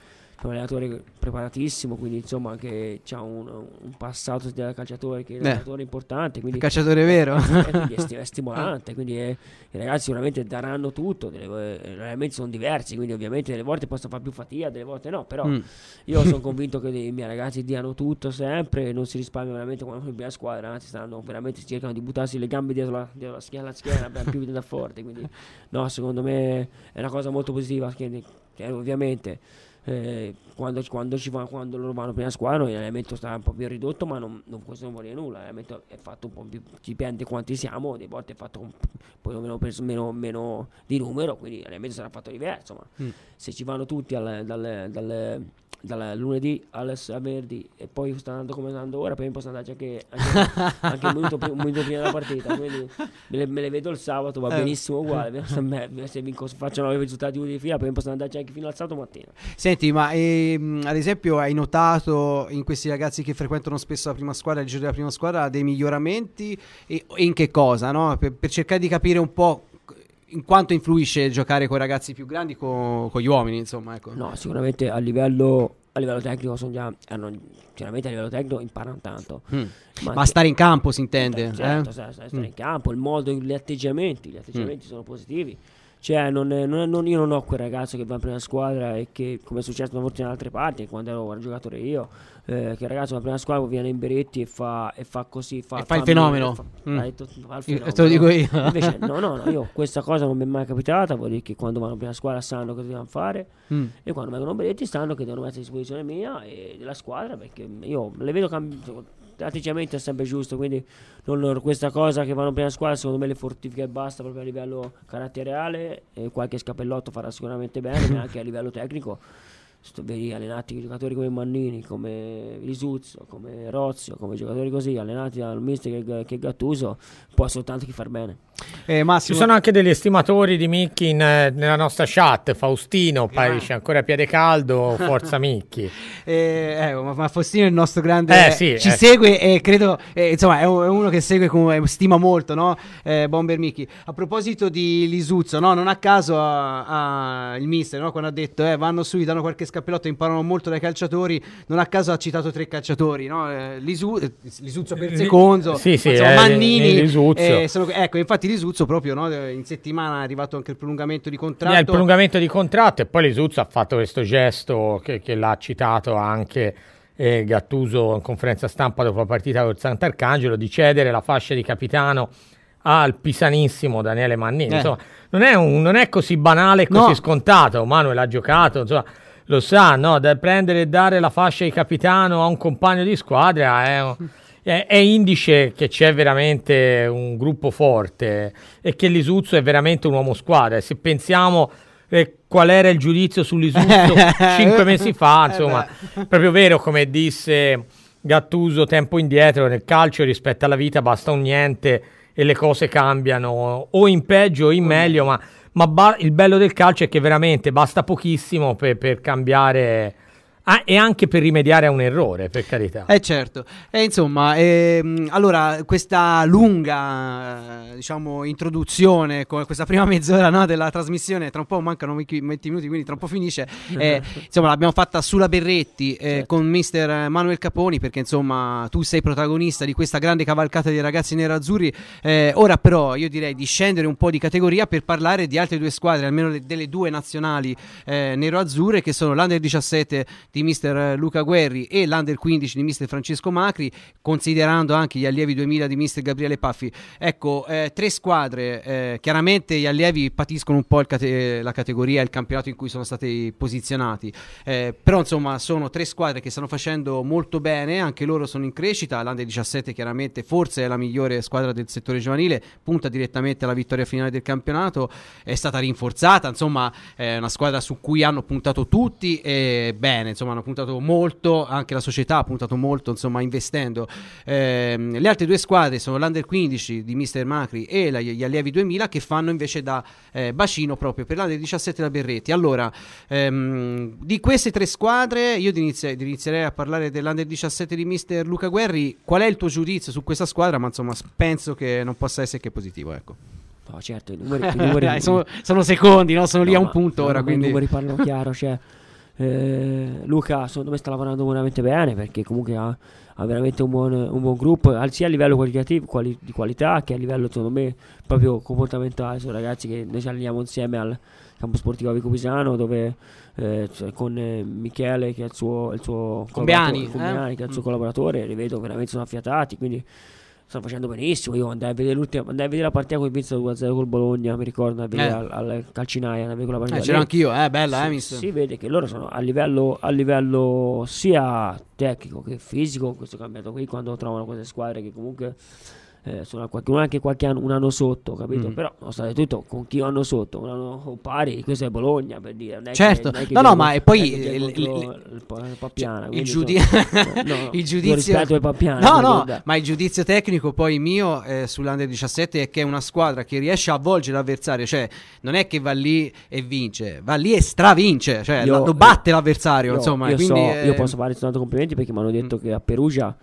un allenatore preparatissimo, quindi insomma che ha un, un passato da calciatore che è un Eh. allenatore importante, quindi Il calciatore vero? e quindi è, sti- è stimolante, quindi è- i ragazzi sicuramente daranno tutto, delle, eh, realmente sono diversi, quindi ovviamente delle volte possono fare più fatica, delle volte no, però Mm. io sono convinto che i miei ragazzi diano tutto sempre e non si risparmia veramente quando sono in prima squadra, anzi stanno veramente cercano di buttarsi le gambe dietro la, dietro la schiena, la schiena più da forte, quindi no, secondo me è una cosa molto positiva, che, che ovviamente eh, quando, quando, ci va, quando loro vanno prima squadra l'allenamento sta un po' più ridotto, ma non, non- questo non vuol dire nulla, l'allenamento è fatto un po' più, dipende quanti siamo, delle volte è fatto un po' meno, meno, meno di numero, quindi l'allenamento sarà fatto diverso, ma Mm. se ci vanno tutti al, dal, dal- dal lunedì al venerdì e poi sta andando come sta andando ora, poi posso andare anche, anche, anche un, minuto, un minuto prima della partita, quindi me le, me le vedo il sabato, va Eh. benissimo uguale, se, me- se vinco, faccio 9 risultati di fila, poi posso andarci anche fino al sabato mattina. Senti, ma ehm, ad esempio hai notato in questi ragazzi che frequentano spesso la prima squadra, il giro della prima squadra, dei miglioramenti e, e in che cosa, no? Per, per cercare di capire un po' in quanto influisce giocare con i ragazzi più grandi con, con gli uomini, insomma, ecco. No, sicuramente a livello, a livello tecnico sono già, hanno, chiaramente a livello tecnico imparano tanto. Mm. Ma, Ma stare in campo si intende? Certo, eh? stare, stare Mm. in campo, il modo, gli atteggiamenti, gli atteggiamenti sono positivi. Cioè, non è- non è- non- io non ho quel ragazzo che va in prima squadra e che, come è successo una volta in altre parti, quando ero un giocatore io, eh, che il ragazzo in prima squadra viene in beretti e fa, e fa così. Fa, E fa il fenomeno. fa- Mm. ha detto, fa il fenomeno. te lo dico io. Invece, no, no, no, io questa cosa non mi è mai capitata, vuol dire che quando vanno in prima squadra sanno cosa devono fare Mm. e quando vengono beretti sanno che devono mettere a disposizione mia e della squadra perché io le vedo cambiare l'atteggiamento è sempre giusto quindi non- questa cosa che vanno prima squadra secondo me le fortifica e basta proprio a livello caratteriale e qualche scappellotto farà sicuramente bene ma anche a livello tecnico sto- vedi allenati giocatori come Mannini come Risuzzo come Rozio come giocatori così allenati dal mister che, che Gattuso può soltanto che far bene Eh, Ci sono anche degli estimatori di Mickey in, eh, nella nostra chat. Faustino, pare dice ancora a piede caldo, forza Mickey. eh, eh, ma, ma Faustino è il nostro grande Eh, sì, ci eh. segue e credo insomma è, un- è uno che segue come stima molto no? Bomber Mickey a proposito di Lisuzzo no? non a caso a- a- il mister no? quando ha detto vanno su danno qualche scappellotto imparano molto dai calciatori non a caso ha citato tre calciatori no? Lisu- Lisuzzo per secondo sì, sì, Mannini Lisuzzo. sono- ecco infatti Lisuzzo proprio no? in settimana è arrivato anche il prolungamento di contratto Eh, il prolungamento di contratto e poi Lisuzzo ha fatto questo gesto che, che l'ha citato anche eh, Gattuso in conferenza stampa dopo la partita con Sant'Arcangelo di cedere la fascia di capitano al pisanissimo Daniele Mannini. Eh. Insomma, non è, un- non è così banale e così No. scontato. Manuel ha giocato, insomma, lo sa, no? Da prendere e dare la fascia di capitano a un compagno di squadra è, un- è- è indice che c'è veramente un gruppo forte e che Lisuzzo è veramente un uomo squadra. Se pensiamo eh, qual era il giudizio su Lisuzzo cinque mesi fa, Eh insomma, proprio vero come disse Gattuso tempo indietro, nel calcio rispetto alla vita basta un niente e le cose cambiano o in peggio o in meglio, ma, ma ba- il bello del calcio è che veramente basta pochissimo per, per cambiare ah, e anche per rimediare a un errore, per carità. Eh certo, e insomma, ehm, allora questa lunga, eh, diciamo, introduzione, con questa prima mezz'ora no, della trasmissione, tra un po' mancano 20 minuti, quindi tra un po' finisce, eh, insomma l'abbiamo fatta sulla Berretti eh, Certo. con mister Manuel Caponi, perché insomma tu sei protagonista di questa grande cavalcata dei ragazzi nerazzurri, eh, ora però io direi di scendere un po' di categoria per parlare di altre due squadre, almeno le- delle due nazionali eh, nero-azzurre, che sono l'Under 17 di di mister Luca Guerri e l'Under 15 di mister Francesco Macri, considerando anche gli allievi 2000 di mister Gabriele Paffi. Ecco, eh, tre squadre, eh, chiaramente gli allievi patiscono un po' cate- la categoria il campionato in cui sono stati posizionati, eh, però insomma sono tre squadre che stanno facendo molto bene, anche loro sono in crescita, l'Under 17 chiaramente forse è la migliore squadra del settore giovanile, punta direttamente alla vittoria finale del campionato, è stata rinforzata, insomma è una squadra su cui hanno puntato tutti e bene, insomma hanno puntato molto, anche la società ha puntato molto, insomma investendo. Eh, le altre due squadre sono l'Under 15 di Mister Macri e la, gli Allievi 2000 che fanno invece da eh, bacino proprio per l'Under 17 la Berretti. Allora, ehm, di queste tre squadre io inizi- inizierei a parlare dell'Under 17 di Mister Luca Guerri. Qual è il tuo giudizio su questa squadra? Ma insomma penso che non possa essere che positivo, ecco. No, certo, i numeri, i numeri Dai, sono, sono secondi, no? sono lì a No, un punto ora. Quindi... I numeri parlano chiaro. Cioè, eh, Luca, secondo me, sta lavorando veramente bene perché comunque ha, ha veramente un buon, un buon gruppo, sia a livello qualitativo, quali- di qualità che a livello, secondo me, proprio comportamentale. Sono ragazzi che noi ci alleniamo insieme al campo sportivo Vico Pisano dove eh, cioè, con eh, Michele che è il suo, il suo Combiani, collaboratore- Combiani, eh? che è il suo Mm. collaboratore, li vedo veramente sono affiatati, quindi stanno facendo benissimo. Io andai a vedere l'ultima, andai a vedere la partita con il Vince 2-0 col Bologna, mi ricordo, andai a vedere Eh. al, al Calcinaia, andai a vedere quella partita. Eh, c'ero anch'io, eh, bella, eh, Si, mister. si vede che loro sono a livello, a livello sia tecnico che fisico questo campionato qui quando trovano queste squadre che comunque eh, sono qualcuno anche qualche anno, un anno sotto, capito? Mm. Però tutto con chi un anno sotto, un anno pari, questo è Bologna per dire. è Certo. che No, no, viene- ma e poi il- il- il, Pa- il giudi- no, no, il giudizio no no ma il giudizio tecnico poi mio eh, sull'Under 17 è che è una squadra che riesce a avvolgere l'avversario cioè non è che va lì e vince va lì e stravince cioè Io- lo, lo batte l'avversario Io- insomma io, quindi so- eh, io posso fare soltanto complimenti perché mi hanno detto che a Perugia,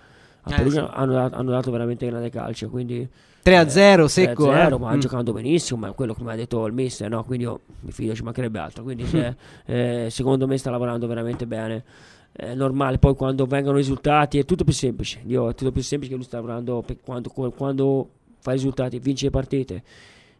a Eh, Perugia sì. hanno, dato, hanno dato veramente grande calcio. Quindi 3 a 0 eh, secco 3-0, eh. ma Mm. giocando benissimo. Ma è quello che mi ha detto il mister, no? Quindi io mi fido, ci mancherebbe altro. Quindi se- eh, secondo me sta lavorando veramente bene. È normale, poi quando vengono i risultati è tutto più semplice. Io, è tutto più semplice che lui sta lavorando per quando, quando fa i risultati, vince le partite.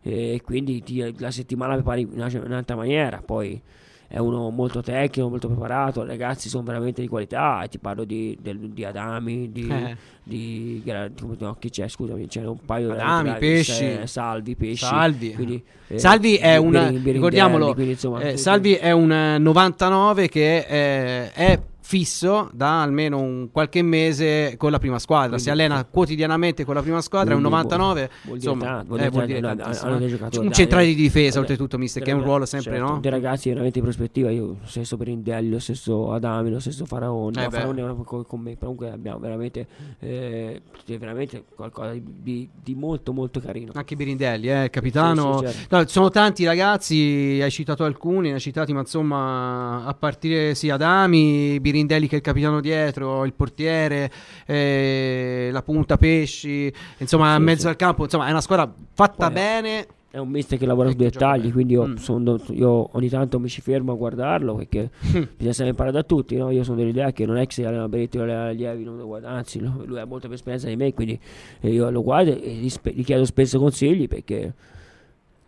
E quindi ti- la settimana prepari in un'altra maniera. Poi è uno molto tecnico, molto preparato. I ragazzi sono veramente di qualità. E ti parlo di, del- di Adami, di, Eh. di, come- no, chi c'è? Scusami, c'è un paio di Adami, bravi, Pesci. Salvi, Pesci. Salvi. Quindi, eh, Salvi è un ricordiamolo quindi, insomma, eh, Salvi è un eh, 99 che eh, è fisso da almeno un qualche mese con la prima squadra. Quindi- si allena quotidianamente con la prima squadra è un Quindi 99 vuol dire insomma tanto, eh, vuol dire dei giocatori, un dai, centrale di difesa Eh, oltretutto mister che è un ruolo sempre certo, no? dei ragazzi veramente di prospettiva io lo stesso Berindelli lo stesso Adami lo stesso Faraoni Eh no, beh. Faraoni è una con, me comunque abbiamo veramente eh, veramente qualcosa di, di- molto molto carino. Anche Birindelli eh, capitano. Sì, sì, certo. No, sono tanti ragazzi hai citato alcuni ne hai citati ma insomma a partire sì Adami Birindelli che è il capitano dietro il portiere eh, la punta Pesci insomma Sì, in mezzo sì. al campo insomma è una squadra fatta Poi- bene è un mister che lavora su dettagli quindi io. Mm. sono- io ogni tanto mi ci fermo a guardarlo perché bisogna sempre imparare da tutti no? io sono dell'idea che non è che se allena Beretti o allena Lievi non lo guarda anzi lui ha molta più esperienza di me quindi io lo guardo e gli, spe- gli chiedo spesso consigli perché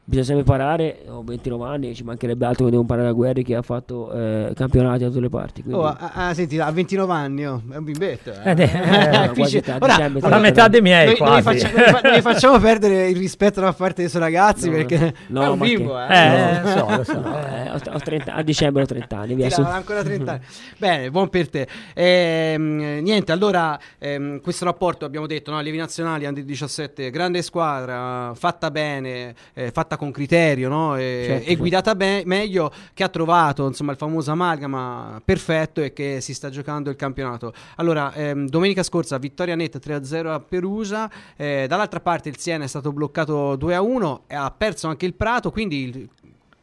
bisogna sempre imparare ho 29 anni ci mancherebbe altro che devo imparare da Guerri che ha fatto eh, campionati da tutte le parti quindi, Oh, ah, ah, senti, a 29 anni, oh, è un bimbetto. eh. Eh, eh, Eh, quasi a Ora, dicembre, ora- la metà dei miei noi, quasi. noi fa- noi facciamo perdere il rispetto da parte dei suoi ragazzi No, perché no, è un bimbo. che- Eh. Eh, lo so, lo so. No, eh, ho, ho 30 a dicembre ho 30 anni via su. ancora 30 anni. Bene, buon per te. Ehm, niente, allora, ehm, questo rapporto abbiamo detto, no? Allievi nazionali, under 17, grande squadra, fatta bene, eh, fatta con criterio, no? E, Certo, e certo. guidata be- meglio, che ha trovato insomma il famoso amalgama perfetto e che si sta giocando il campionato. Allora, ehm, domenica scorsa vittoria netta 3-0 a Perugia, eh, dall'altra parte il Siena è stato bloccato 2-1 e ha perso anche il Prato, quindi il-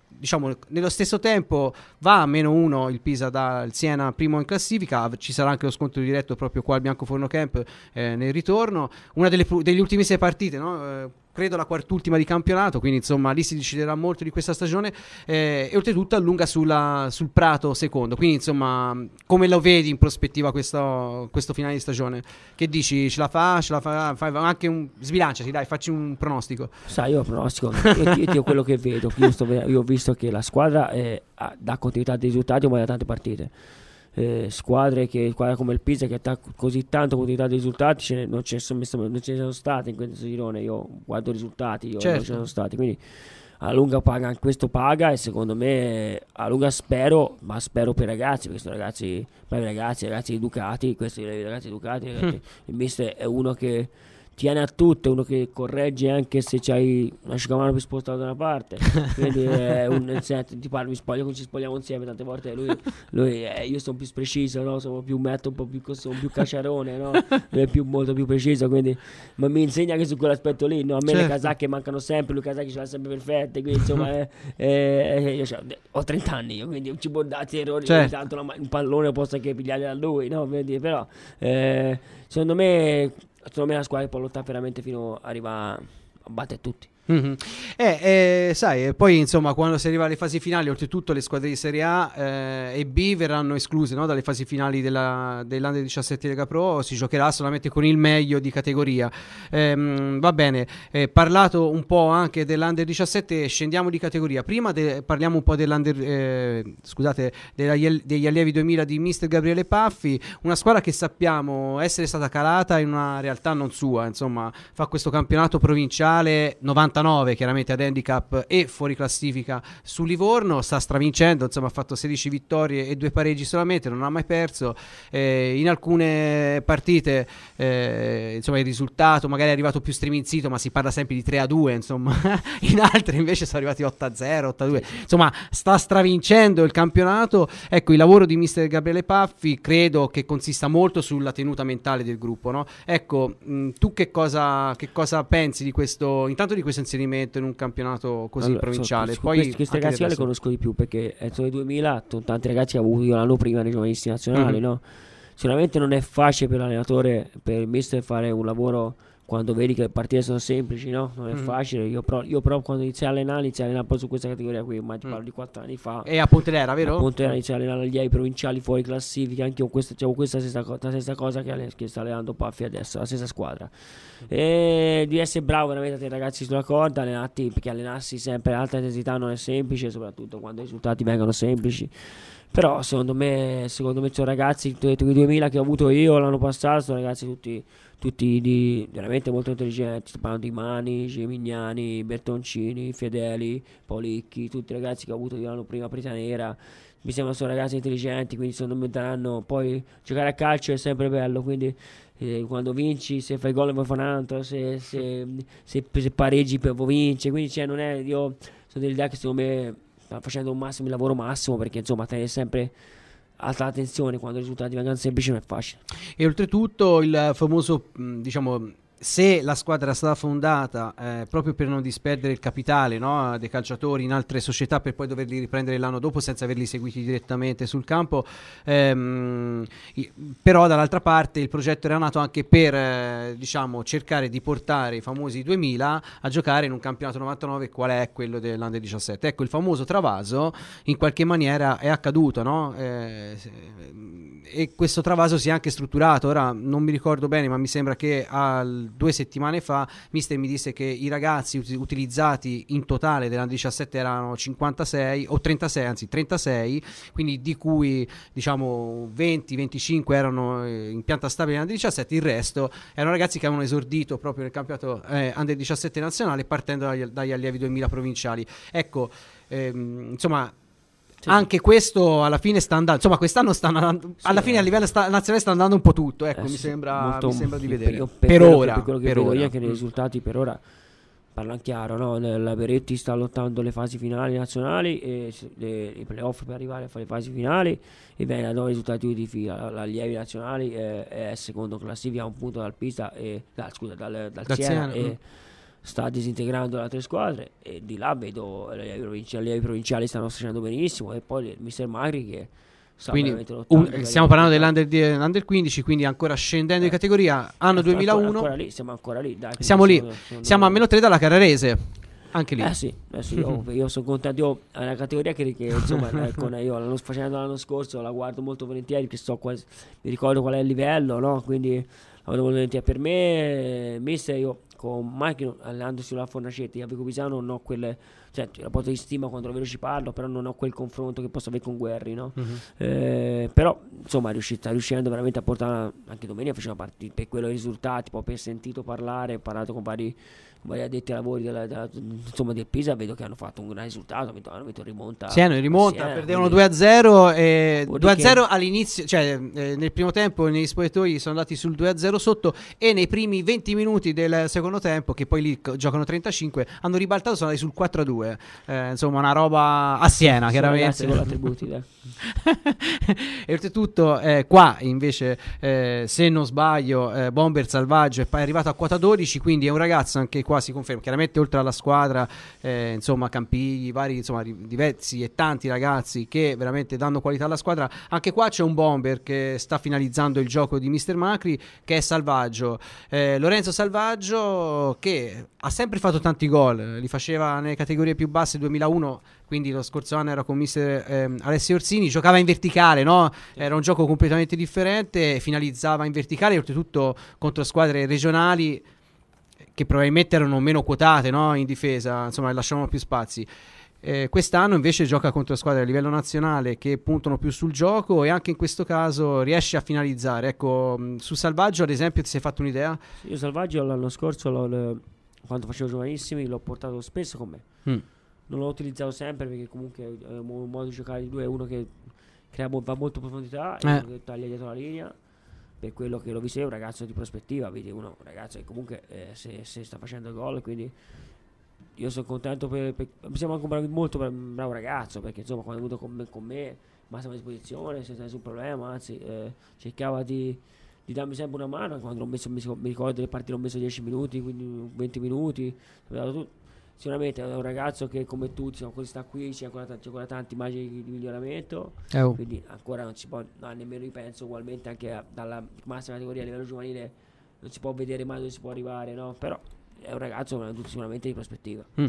diciamo, nello stesso tempo va a meno uno il Pisa dal Siena primo in classifica, ci sarà anche lo scontro diretto proprio qua al Biancoforno Camp eh, nel ritorno, una delle, delle ultime sei partite, no? Eh, credo la quart'ultima di campionato, quindi insomma lì si deciderà molto di questa stagione eh, e oltretutto allunga sulla- sul Prato secondo, quindi insomma come lo vedi in prospettiva questo, questo finale di stagione? Che dici, ce la fa, ce la fa, fai anche un sbilanciati dai, facci un pronostico. Sai, io pronostico, io, io dico quello che vedo. Io, sto io ho visto che la squadra eh, dà continuità dei risultati, ma da tante partite. Eh, squadre che squadre come il Pisa che ha così tanto quantità di risultati ce ne, non, ce ne, non ce ne sono stati in questo girone io guardo i risultati io certo. non ce ne sono stati quindi a lunga paga questo paga e secondo me a lunga spero ma spero per i ragazzi perché sono ragazzi bravi ragazzi ragazzi educati questi ragazzi educati ragazzi, mm. il mister è uno che tiene a tutto, uno che corregge anche se c'hai una asciugamano più spostata da una parte. Quindi è un senti, ti parlo, mi spoglio, ci spogliamo insieme tante volte. Lui, lui eh, io sono più preciso, no? sono più metto un po' più, sono più cacciarone, no? lui è più, molto più preciso. Quindi, ma mi insegna anche su quell'aspetto lì. No? A me certo. le casacche mancano sempre, lui casacche ce l'ha sempre perfette. Quindi insomma, è, è, è, io cioè, ho 30 anni, io, quindi ci può dare errori. Certo. Tanto un pallone posso anche pigliare da lui, no? Quindi, però eh, secondo me secondo me la squadra può lottare veramente fino a arrivare a battere tutti. Mm-hmm. Eh, eh, sai, poi insomma, quando si arriva alle fasi finali, oltretutto le squadre di Serie A eh, e B verranno escluse no, dalle fasi finali della, dell'Under 17 Lega Pro. Si giocherà solamente con il meglio di categoria. Ehm, va bene, eh, parlato un po' anche dell'Under 17, scendiamo di categoria. Prima de- parliamo un po' dell'Under, eh, scusate, degli, degli allievi 2000 di Mister Gabriele Paffi, una squadra che sappiamo essere stata calata in una realtà non sua. Insomma, fa questo campionato provinciale 90 99 chiaramente ad handicap e fuori classifica su Livorno, sta stravincendo, insomma ha fatto 16 vittorie e due pareggi solamente, non ha mai perso, eh, in alcune partite eh, insomma il risultato magari è arrivato più striminzito ma si parla sempre di 3 a 2 insomma, in altre invece sono arrivati 8 a 0, 8 a 2, insomma sta stravincendo il campionato, ecco il lavoro di mister Gabriele Paffi credo che consista molto sulla tenuta mentale del gruppo, no? ecco mh, tu che cosa, che cosa pensi di questo, intanto di questo inserimento in un campionato così allora, provinciale. So, Poi questi, questi ragazzi io li conosco di più perché sono i 2000, sono tanti ragazzi che ho avuto io l'anno prima nei giovanisti nazionali, mm-hmm. no? Sicuramente non è facile per l'allenatore, per il mister fare un lavoro quando vedi che le partite sono semplici, no? Non è mm. facile. Io però, io però, quando iniziai a allenare, iniziai a allenare poi su questa categoria qui, ma ti mm. parlo di 4 anni fa. E a Pontedera, vero? A Pontedera iniziai a allenare gli AI provinciali fuori classifica, anche con questa, cioè, questa stessa, la stessa cosa che, che, sta allenando Paffi adesso, la stessa squadra. E di essere bravo veramente te ragazzi sulla corda, allenati, perché allenarsi sempre a alta intensità non è semplice, soprattutto quando i risultati vengono semplici. Però secondo me, secondo me sono ragazzi, i 2000 che ho avuto io l'anno passato, sono ragazzi tutti tutti di, veramente molto intelligenti, sto parlando di Mani, Gemignani, Bertoncini, Fedeli, Policchi, tutti i ragazzi che ho avuto io l'anno prima, Presa Nera, mi sembrano sono ragazzi intelligenti, quindi secondo me daranno, poi giocare a calcio è sempre bello, quindi eh, quando vinci, se fai gol vuoi fare un altro, se, se, se, se pareggi vuoi vincere, quindi cioè, non è, io sono dell'idea che secondo me facendo un massimo, il lavoro massimo, perché insomma tenere sempre alta attenzione quando i risultati vengono semplici non è facile. E oltretutto il famoso, diciamo, se la squadra è stata fondata eh, proprio per non disperdere il capitale no, dei calciatori in altre società per poi doverli riprendere l'anno dopo senza averli seguiti direttamente sul campo, ehm, però dall'altra parte il progetto era nato anche per eh, diciamo, cercare di portare i famosi 2000 a giocare in un campionato 99 qual è quello dell'Under 17. Ecco, il famoso travaso in qualche maniera è accaduto no? eh, e questo travaso si è anche strutturato, ora non mi ricordo bene ma mi sembra che al due settimane fa Mister mi disse che i ragazzi ut- utilizzati in totale della 17 erano 56 o 36, anzi 36, quindi di cui diciamo 20-25 erano eh, in pianta stabile nella 17, il resto erano ragazzi che avevano esordito proprio nel campionato eh, Under 17 nazionale partendo dagli, dagli allievi 2000 provinciali. Ecco, ehm, insomma sì. Anche questo alla fine sta andando, insomma, quest'anno sta andando, sì, alla fine a livello sta- nazionale sta andando un po' tutto. Ecco, eh, mi, sembra, mi, sembra, di vedere. Per, per, per ora, per quello che per vedo ora. io, anche nei risultati per ora parlano chiaro, no? la Beretti sta lottando le fasi finali nazionali e le, i playoff per arrivare a fare le fasi finali e viene da 9 risultati di fila. L'allievi nazionali è, è secondo classifica a un punto dal pista e da, scusa, dal, dal, Siena e, mm sta disintegrando le altre squadre e di là vedo gli allievi provinciali, provinciali stanno facendo benissimo e poi il mister Magri che quindi, un, stiamo parlando dell'under 15 quindi ancora scendendo eh. di categoria anno eh, 2001 ancora, ancora lì, siamo ancora lì dai, siamo lì. sono, sono siamo a meno 3 dalla Carrarese anche lì. Eh sì, eh sì io, io, sono contento io è una categoria che, che insomma ecco, io l'anno, facendo l'anno scorso la guardo molto volentieri che so quasi, mi ricordo qual è il livello no? quindi la guardo volentieri. Per me mister io con Mike allenandosi sulla Fornacetti a Vico Pisano non ho quelle cioè, il rapporto di stima quando lo ci parlo, però non ho quel confronto che posso avere con Guerri, no? Mhm. Eh, però insomma riusci- sta riuscendo veramente a portare anche domenica faceva partire per quello i risultati proprio per sentito parlare ho parlato con vari, vari addetti ai lavori della, della- insomma del Pisa vedo che hanno fatto un gran risultato hanno vinto, hanno vinto rimonta Siena in rimonta, Siena, perdevano quindi- 2-0 e Vuol 2-0 dire che- all'inizio, cioè eh, nel primo tempo negli spogliatoi sono andati sul 2-0 sotto e nei primi 20 minuti del secondo tempo, che poi lì giocano 35, hanno ribaltato, sono andati sul 4-2. Eh, insomma, una roba a Siena, Sono chiaramente. con attributi dai. e oltretutto eh, qua invece eh, se non sbaglio eh, Bomber Salvaggio è arrivato a quota 12 quindi è un ragazzo anche qua si conferma chiaramente oltre alla squadra eh, insomma Campigli vari insomma diversi e tanti ragazzi che veramente danno qualità alla squadra anche qua c'è un Bomber che sta finalizzando il gioco di Mr. Macri che è Salvaggio Eh, Lorenzo Salvaggio che ha sempre fatto tanti gol li faceva nelle categorie più basse 2001 quindi lo scorso anno era con mister ehm, Alessio Orsini, giocava in verticale, no? era un gioco completamente differente, finalizzava in verticale, oltretutto contro squadre regionali che probabilmente erano meno quotate no? in difesa, insomma lasciavano più spazi. Eh, quest'anno invece gioca contro squadre a livello nazionale che puntano più sul gioco e anche in questo caso riesce a finalizzare. Ecco, mh, su Salvaggio ad esempio ti sei fatto un'idea? io Salvaggio l'anno scorso l'ho- l'ho- quando facevo giovanissimi l'ho portato spesso con me Mm. non lo utilizzato sempre perché comunque è un modo di giocare di due è uno che crea va molto profondità e Eh. uno che taglia dietro la linea per quello che l'ho visto io un ragazzo di prospettiva vedi uno un ragazzo che comunque eh, se, se sta facendo gol quindi io sono contento per, per sembra anche un bravo, molto bra- bravo ragazzo perché insomma quando è venuto con me, con me massima disposizione senza nessun problema anzi eh, cercava di, di darmi sempre una mano quando ho messo, mi, ricordo delle partite ho messo 10 minuti quindi 20 minuti. Sicuramente è un ragazzo che come tutti insomma, sta qui c'è ancora, t- c'è ancora tanti margini di, di miglioramento Eh, oh. quindi ancora non si può no, nemmeno ripenso ugualmente anche a- dalla massima categoria a livello giovanile non si può vedere mai dove si può arrivare no però è un ragazzo sicuramente di prospettiva Mm.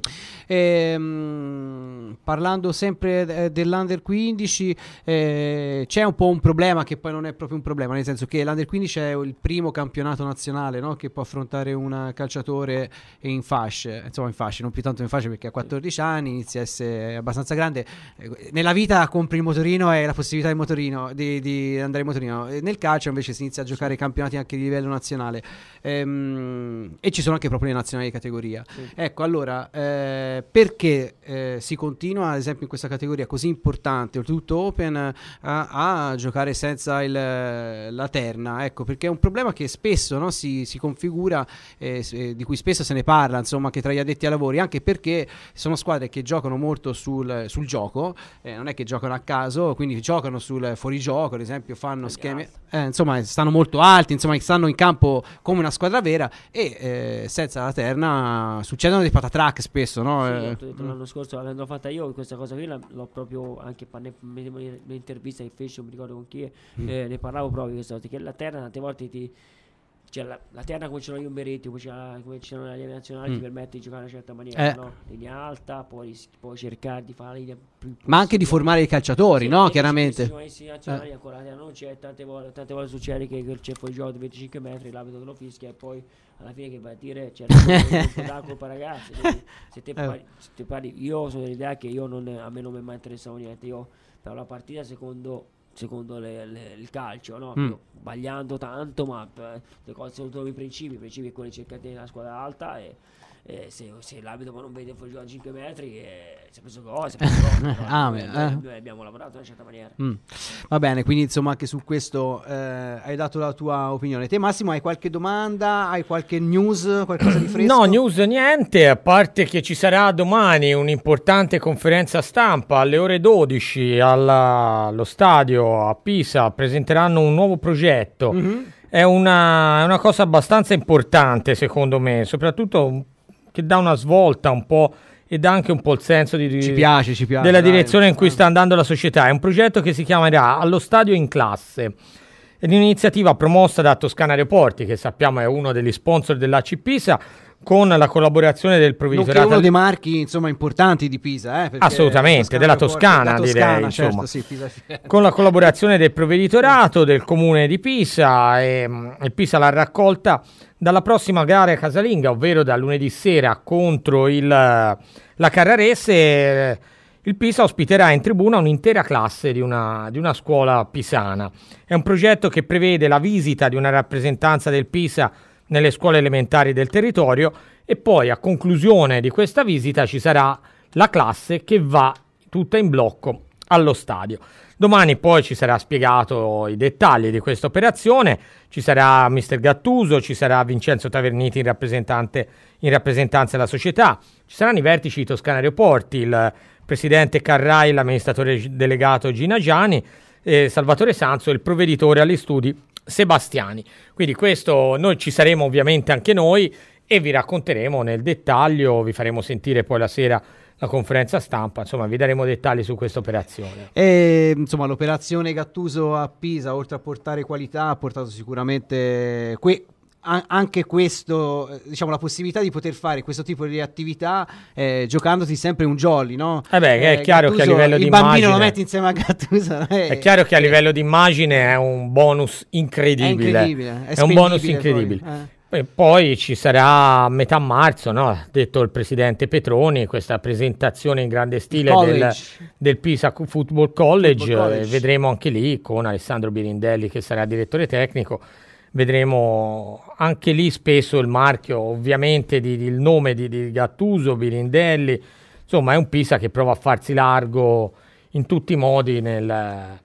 Ehm, parlando sempre dell'Under 15, eh, c'è un po' un problema che poi non è proprio un problema, nel senso che l'Under 15 è il primo campionato nazionale no? che può affrontare un calciatore in fasce, insomma in fasce, non più tanto in fasce perché ha 14 anni, inizia a essere abbastanza grande. Eh, Nella vita compri il motorino e la possibilità di, motorino, di, di andare in motorino, Eh, nel calcio invece si inizia a giocare campionati anche di livello nazionale Ehm, e ci sono anche proprio le nazionali di categoria. Sì. Ecco, allora, eh, perché eh, si continua, ad esempio, in questa categoria così importante, oltretutto open, eh, a, a giocare senza il, la terna? Ecco, perché è un problema che spesso no, si, si configura, eh, eh, di cui spesso se ne parla, insomma, anche tra gli addetti ai lavori, anche perché sono squadre che giocano molto sul, sul gioco, eh, non è che giocano a caso, quindi giocano sul fuorigioco, ad esempio, fanno schemi, insomma, stanno molto alti, insomma, stanno in campo come una squadra vera e senza la terna succedono dei patatrack spesso, no? Sì, Eh, detto l'anno scorso l'ho fatta io questa cosa qui l'ho proprio anche nell'intervista che feci non mi ricordo con chi è, Mm. eh, ne parlavo proprio di questa cosa che la terra tante volte ti cioè la, la terra come ce l'ho io in Beretti come, ce l'ha- come ci sono le nazionali Mm. ti permette di giocare in una certa maniera Eh. no? linea alta poi puoi cercare di fare la linea più ma anche di formare i calciatori, Sì, no? Chiaramente. questi nazionali ancora la terra non c'è tante volte, tante volte succede che, c'è fuori gioco di 25 metri l'abito te lo fischia e poi alla fine che vai a dire c'è la colpa ragazzi se te, Eh. parli, se te parli io sono dell'idea che io non, a me non mi è mai interessato niente io però la partita secondo secondo le- le- il calcio no? Mm. Sbagliando tanto ma eh, le cose sono i principi i principi è quelli di cercare nella squadra alta e eh, se, se l'abito poi non vede fuori a 5 metri eh, si è preso gol si è preso gol però Ah, noi- eh. noi abbiamo lavorato in una certa maniera Mm. Va bene, quindi insomma anche su questo eh, hai dato la tua opinione. Te Massimo hai qualche domanda? Hai qualche news? Qualcosa di fresco? No, news niente, a parte che ci sarà domani un'importante conferenza stampa alle ore 12 alla- allo stadio a Pisa, presenteranno un nuovo progetto. Mhm. È una, è una cosa abbastanza importante secondo me, soprattutto un- che dà una svolta un po' e dà anche un po' il senso di, Ci piace, ci piace. della dai. direzione in cui Ah. sta andando la società. È un progetto che si chiamerà Allo Stadio in Classe. È un'iniziativa promossa da Toscana Aeroporti, che sappiamo è uno degli sponsor dell'AC Pisa, con la collaborazione del Nonché provveditorato. uno dei marchi insomma importanti di Pisa, eh, Assolutamente, Toscana della Toscana, direi, Toscana, insomma. certo, sì, Pisa- con la collaborazione del provveditorato del comune di Pisa e mm, il Pisa l'ha raccolta dalla prossima gara casalinga, ovvero da lunedì sera contro il, la Carrarese, il Pisa ospiterà in tribuna un'intera classe di una, di una scuola pisana. È un progetto che prevede la visita di una rappresentanza del Pisa nelle scuole elementari del territorio e poi a conclusione di questa visita ci sarà la classe che va tutta in blocco allo stadio. Domani poi ci sarà spiegato i dettagli di questa operazione, ci sarà Mister Gattuso, ci sarà Vincenzo Taverniti in, in rappresentanza della società, ci saranno i vertici di Toscana Aeroporti, il presidente Carrai, l'amministratore delegato Gina Giani, eh, Salvatore Sanzo e il provveditore agli studi Sebastiani. Quindi questo noi ci saremo ovviamente anche noi e vi racconteremo nel dettaglio, vi faremo sentire poi la sera la conferenza stampa, insomma vi daremo dettagli su questa operazione. Insomma l'operazione Gattuso a Pisa, oltre a portare qualità, ha portato sicuramente que- anche questo, eh, diciamo, la possibilità di poter fare questo tipo di attività eh, giocandoti sempre un jolly, no? Eh beh, è eh, chiaro Gattuso, che a livello di immagine... Il bambino lo metti insieme a Gattuso. È, è chiaro che a livello di immagine è un bonus incredibile. È incredibile. È, è un bonus incredibile. Poi, eh. Poi ci sarà a metà marzo, no? ha detto il presidente Petroni, questa presentazione in grande stile del, del, Pisa Football College. Football College. vedremo anche lì con Alessandro Birindelli che sarà direttore tecnico vedremo anche lì spesso il marchio, ovviamente di, di, il nome di, di, Gattuso, Birindelli, insomma è un Pisa che prova a farsi largo in tutti i modi nel, nel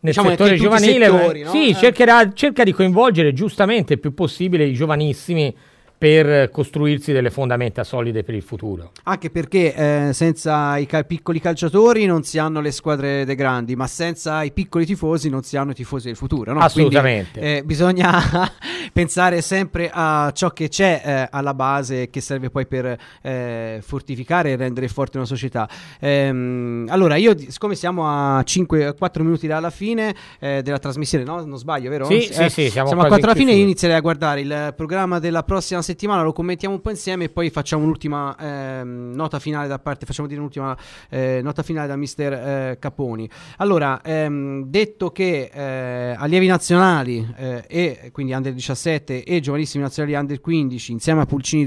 diciamo settore giovanile. Settori, no? Sì, eh. cercherà, cerca di coinvolgere giustamente il più possibile i giovanissimi per costruirsi delle fondamenta solide per il futuro. Anche perché eh, senza i cal- piccoli calciatori non si hanno le squadre dei grandi, ma senza i piccoli tifosi non si hanno i tifosi del futuro. No? Assolutamente. Quindi, eh, bisogna pensare sempre a ciò che c'è eh, alla base che serve poi per eh, fortificare e rendere forte una società. Ehm, allora, io, siccome siamo a 5, 4 minuti dalla fine eh, della trasmissione, no? Non sbaglio, vero? Sì, sì, sì, siamo, siamo a 4 alla fine. Io inizierei a guardare il programma della prossima settimana lo commentiamo un po' insieme e poi facciamo un'ultima eh, nota finale da parte, facciamo dire un'ultima eh, nota finale da mister eh, Caponi. Allora, ehm, detto che eh, allievi nazionali eh, e quindi under 17 e giovanissimi nazionali under 15 insieme a Pulcini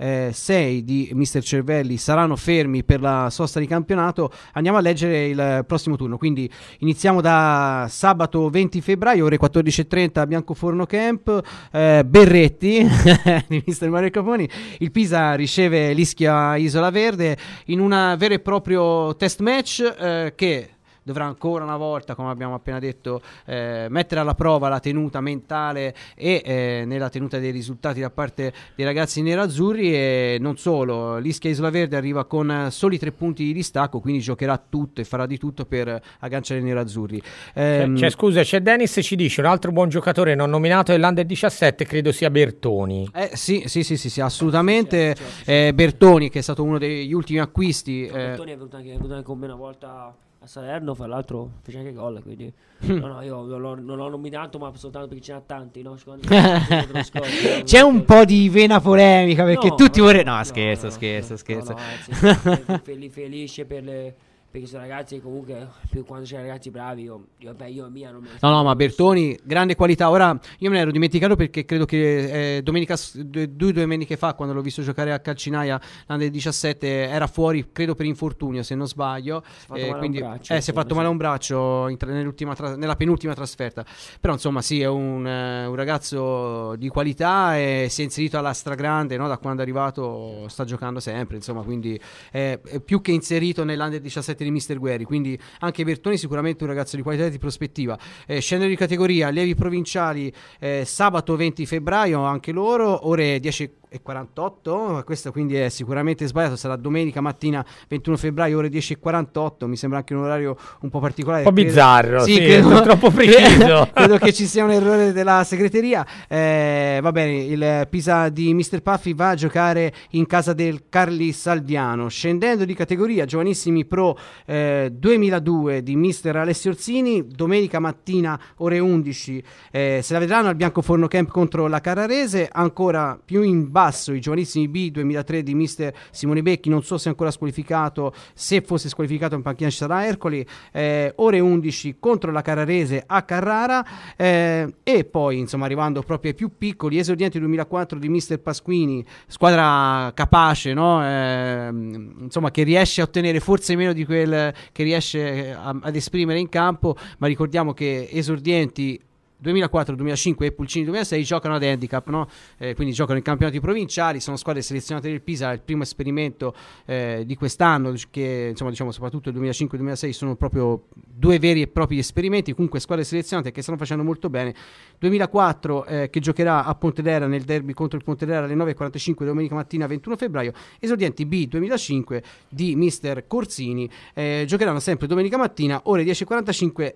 2006 di mister Cervelli saranno fermi per la sosta di campionato, andiamo a leggere il prossimo turno. Quindi iniziamo da sabato 20 febbraio, ore 14.30 a Biancoforno Camp, eh, Berretti di mister Mario Caponi, il Pisa riceve l'Ischia Isola Verde in un vero e proprio test match eh, che dovrà ancora una volta, come abbiamo appena detto, eh, mettere alla prova la tenuta mentale e eh, nella tenuta dei risultati da parte dei ragazzi nerazzurri e non solo, l'Ischia Isola Verde arriva con soli tre punti di distacco, quindi giocherà tutto e farà di tutto per agganciare i nerazzurri. Eh, c'è, scusa, c'è Dennis ci dice un altro buon giocatore non nominato dell'Under 17, credo sia Bertoni. Eh, sì, sì, sì, sì, sì assolutamente. Certo, certo, certo. Bertoni che è stato uno degli ultimi acquisti. Eh. Bertoni è venuto anche, è venuto anche con me una volta a Salerno, fra l'altro fece anche gol, quindi no, no, io non l'ho, non l'ho nominato, ma soltanto perché ce n'ha tanti, no? C'è un po' di vena polemica perché no, tutti vorrebbero... No, scherzo, scherzo, scherzo. felice per le perché sono ragazzi comunque più quando c'è ragazzi bravi io, io, beh, io mia non me no no ma Bertoni grande qualità. Ora io me ne ero dimenticato perché credo che eh, domenica due, due domeniche fa quando l'ho visto giocare a Calcinaia l'anno 17 era fuori credo per infortunio se non sbaglio. Si eh, quindi braccio, eh, si è fatto male un braccio tra- nella penultima trasferta. Però insomma sì è un, uh, un, ragazzo di qualità e si è inserito alla stragrande no? da quando è arrivato sta giocando sempre insomma quindi è, è più che inserito nell'Under 17 7 di Mister Guerri, quindi anche Bertoni sicuramente un ragazzo di qualità e di prospettiva. Eh, scendere di categoria, allievi provinciali eh, sabato 20 febbraio, anche loro, ore 10 e 48, questo quindi è sicuramente sbagliato, sarà domenica mattina 21 febbraio ore 10 e 48, mi sembra anche un orario un po' particolare. Un po' bizzarro, sì, sì credo, troppo preciso. credo che ci sia un errore della segreteria. Eh, va bene, il Pisa di Mr. Puffy va a giocare in casa del Carli Salviano, scendendo di categoria, giovanissimi pro eh, 2002 di Mr. Alessio Orsini, domenica mattina ore 11 eh, se la vedranno al Biancoforno Camp contro la Carrarese, ancora più in basso basso i giovanissimi B 2003 di mister Simone Becchi, non so se è ancora squalificato, se fosse squalificato in panchina ci sarà Ercoli, eh, ore 11 contro la Carrarese a Carrara eh, e poi insomma arrivando proprio ai più piccoli, esordienti 2004 di mister Pasquini, squadra capace, no? eh, insomma che riesce a ottenere forse meno di quel che riesce a, ad esprimere in campo, ma ricordiamo che esordienti 2004, 2005 e Pulcini 2006 giocano ad handicap, no? eh, quindi giocano in campionati provinciali, sono squadre selezionate del Pisa, il primo esperimento eh, di quest'anno, che insomma diciamo soprattutto il 2005 e 2006 sono proprio due veri e propri esperimenti, comunque squadre selezionate che stanno facendo molto bene. 2004 eh, che giocherà a Pontedera nel derby contro il Pontedera alle 9.45 domenica mattina 21 febbraio, esordienti B 2005 di mister Corsini, eh, giocheranno sempre domenica mattina ore 10.45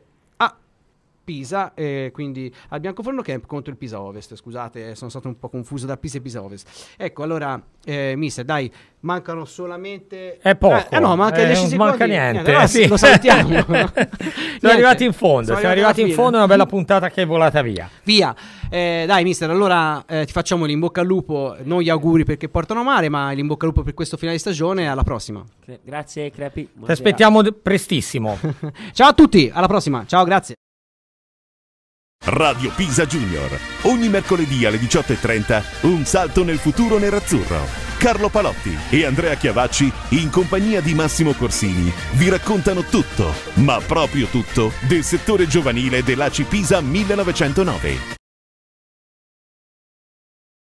Pisa, eh, quindi al Biancoforno Camp contro il Pisa Ovest. Scusate, sono stato un po' confuso da Pisa e Pisa Ovest. Ecco, allora, eh, mister, dai, mancano solamente. È poco. Eh, eh no, manca eh, 10 non secondi. manca niente. allora eh, sì. Lo saltiamo. siamo Niente. arrivati in fondo. Siamo Siamo arrivati in fondo. Una bella puntata che è volata via. Via. Eh, dai, mister, allora eh, ti facciamo l'in bocca al lupo. Non gli auguri perché portano mare, ma l'in bocca al lupo per questo finale di stagione. Alla prossima. Grazie Crepi. Ti aspettiamo d- prestissimo. Ciao a tutti, alla prossima. Ciao, grazie. Radio Pisa Junior. Ogni mercoledì alle 18.30 un salto nel futuro nerazzurro. Carlo Palotti e Andrea Chiavacci in compagnia di Massimo Corsini vi raccontano tutto, ma proprio tutto, del settore giovanile dell'ACI Pisa 1909.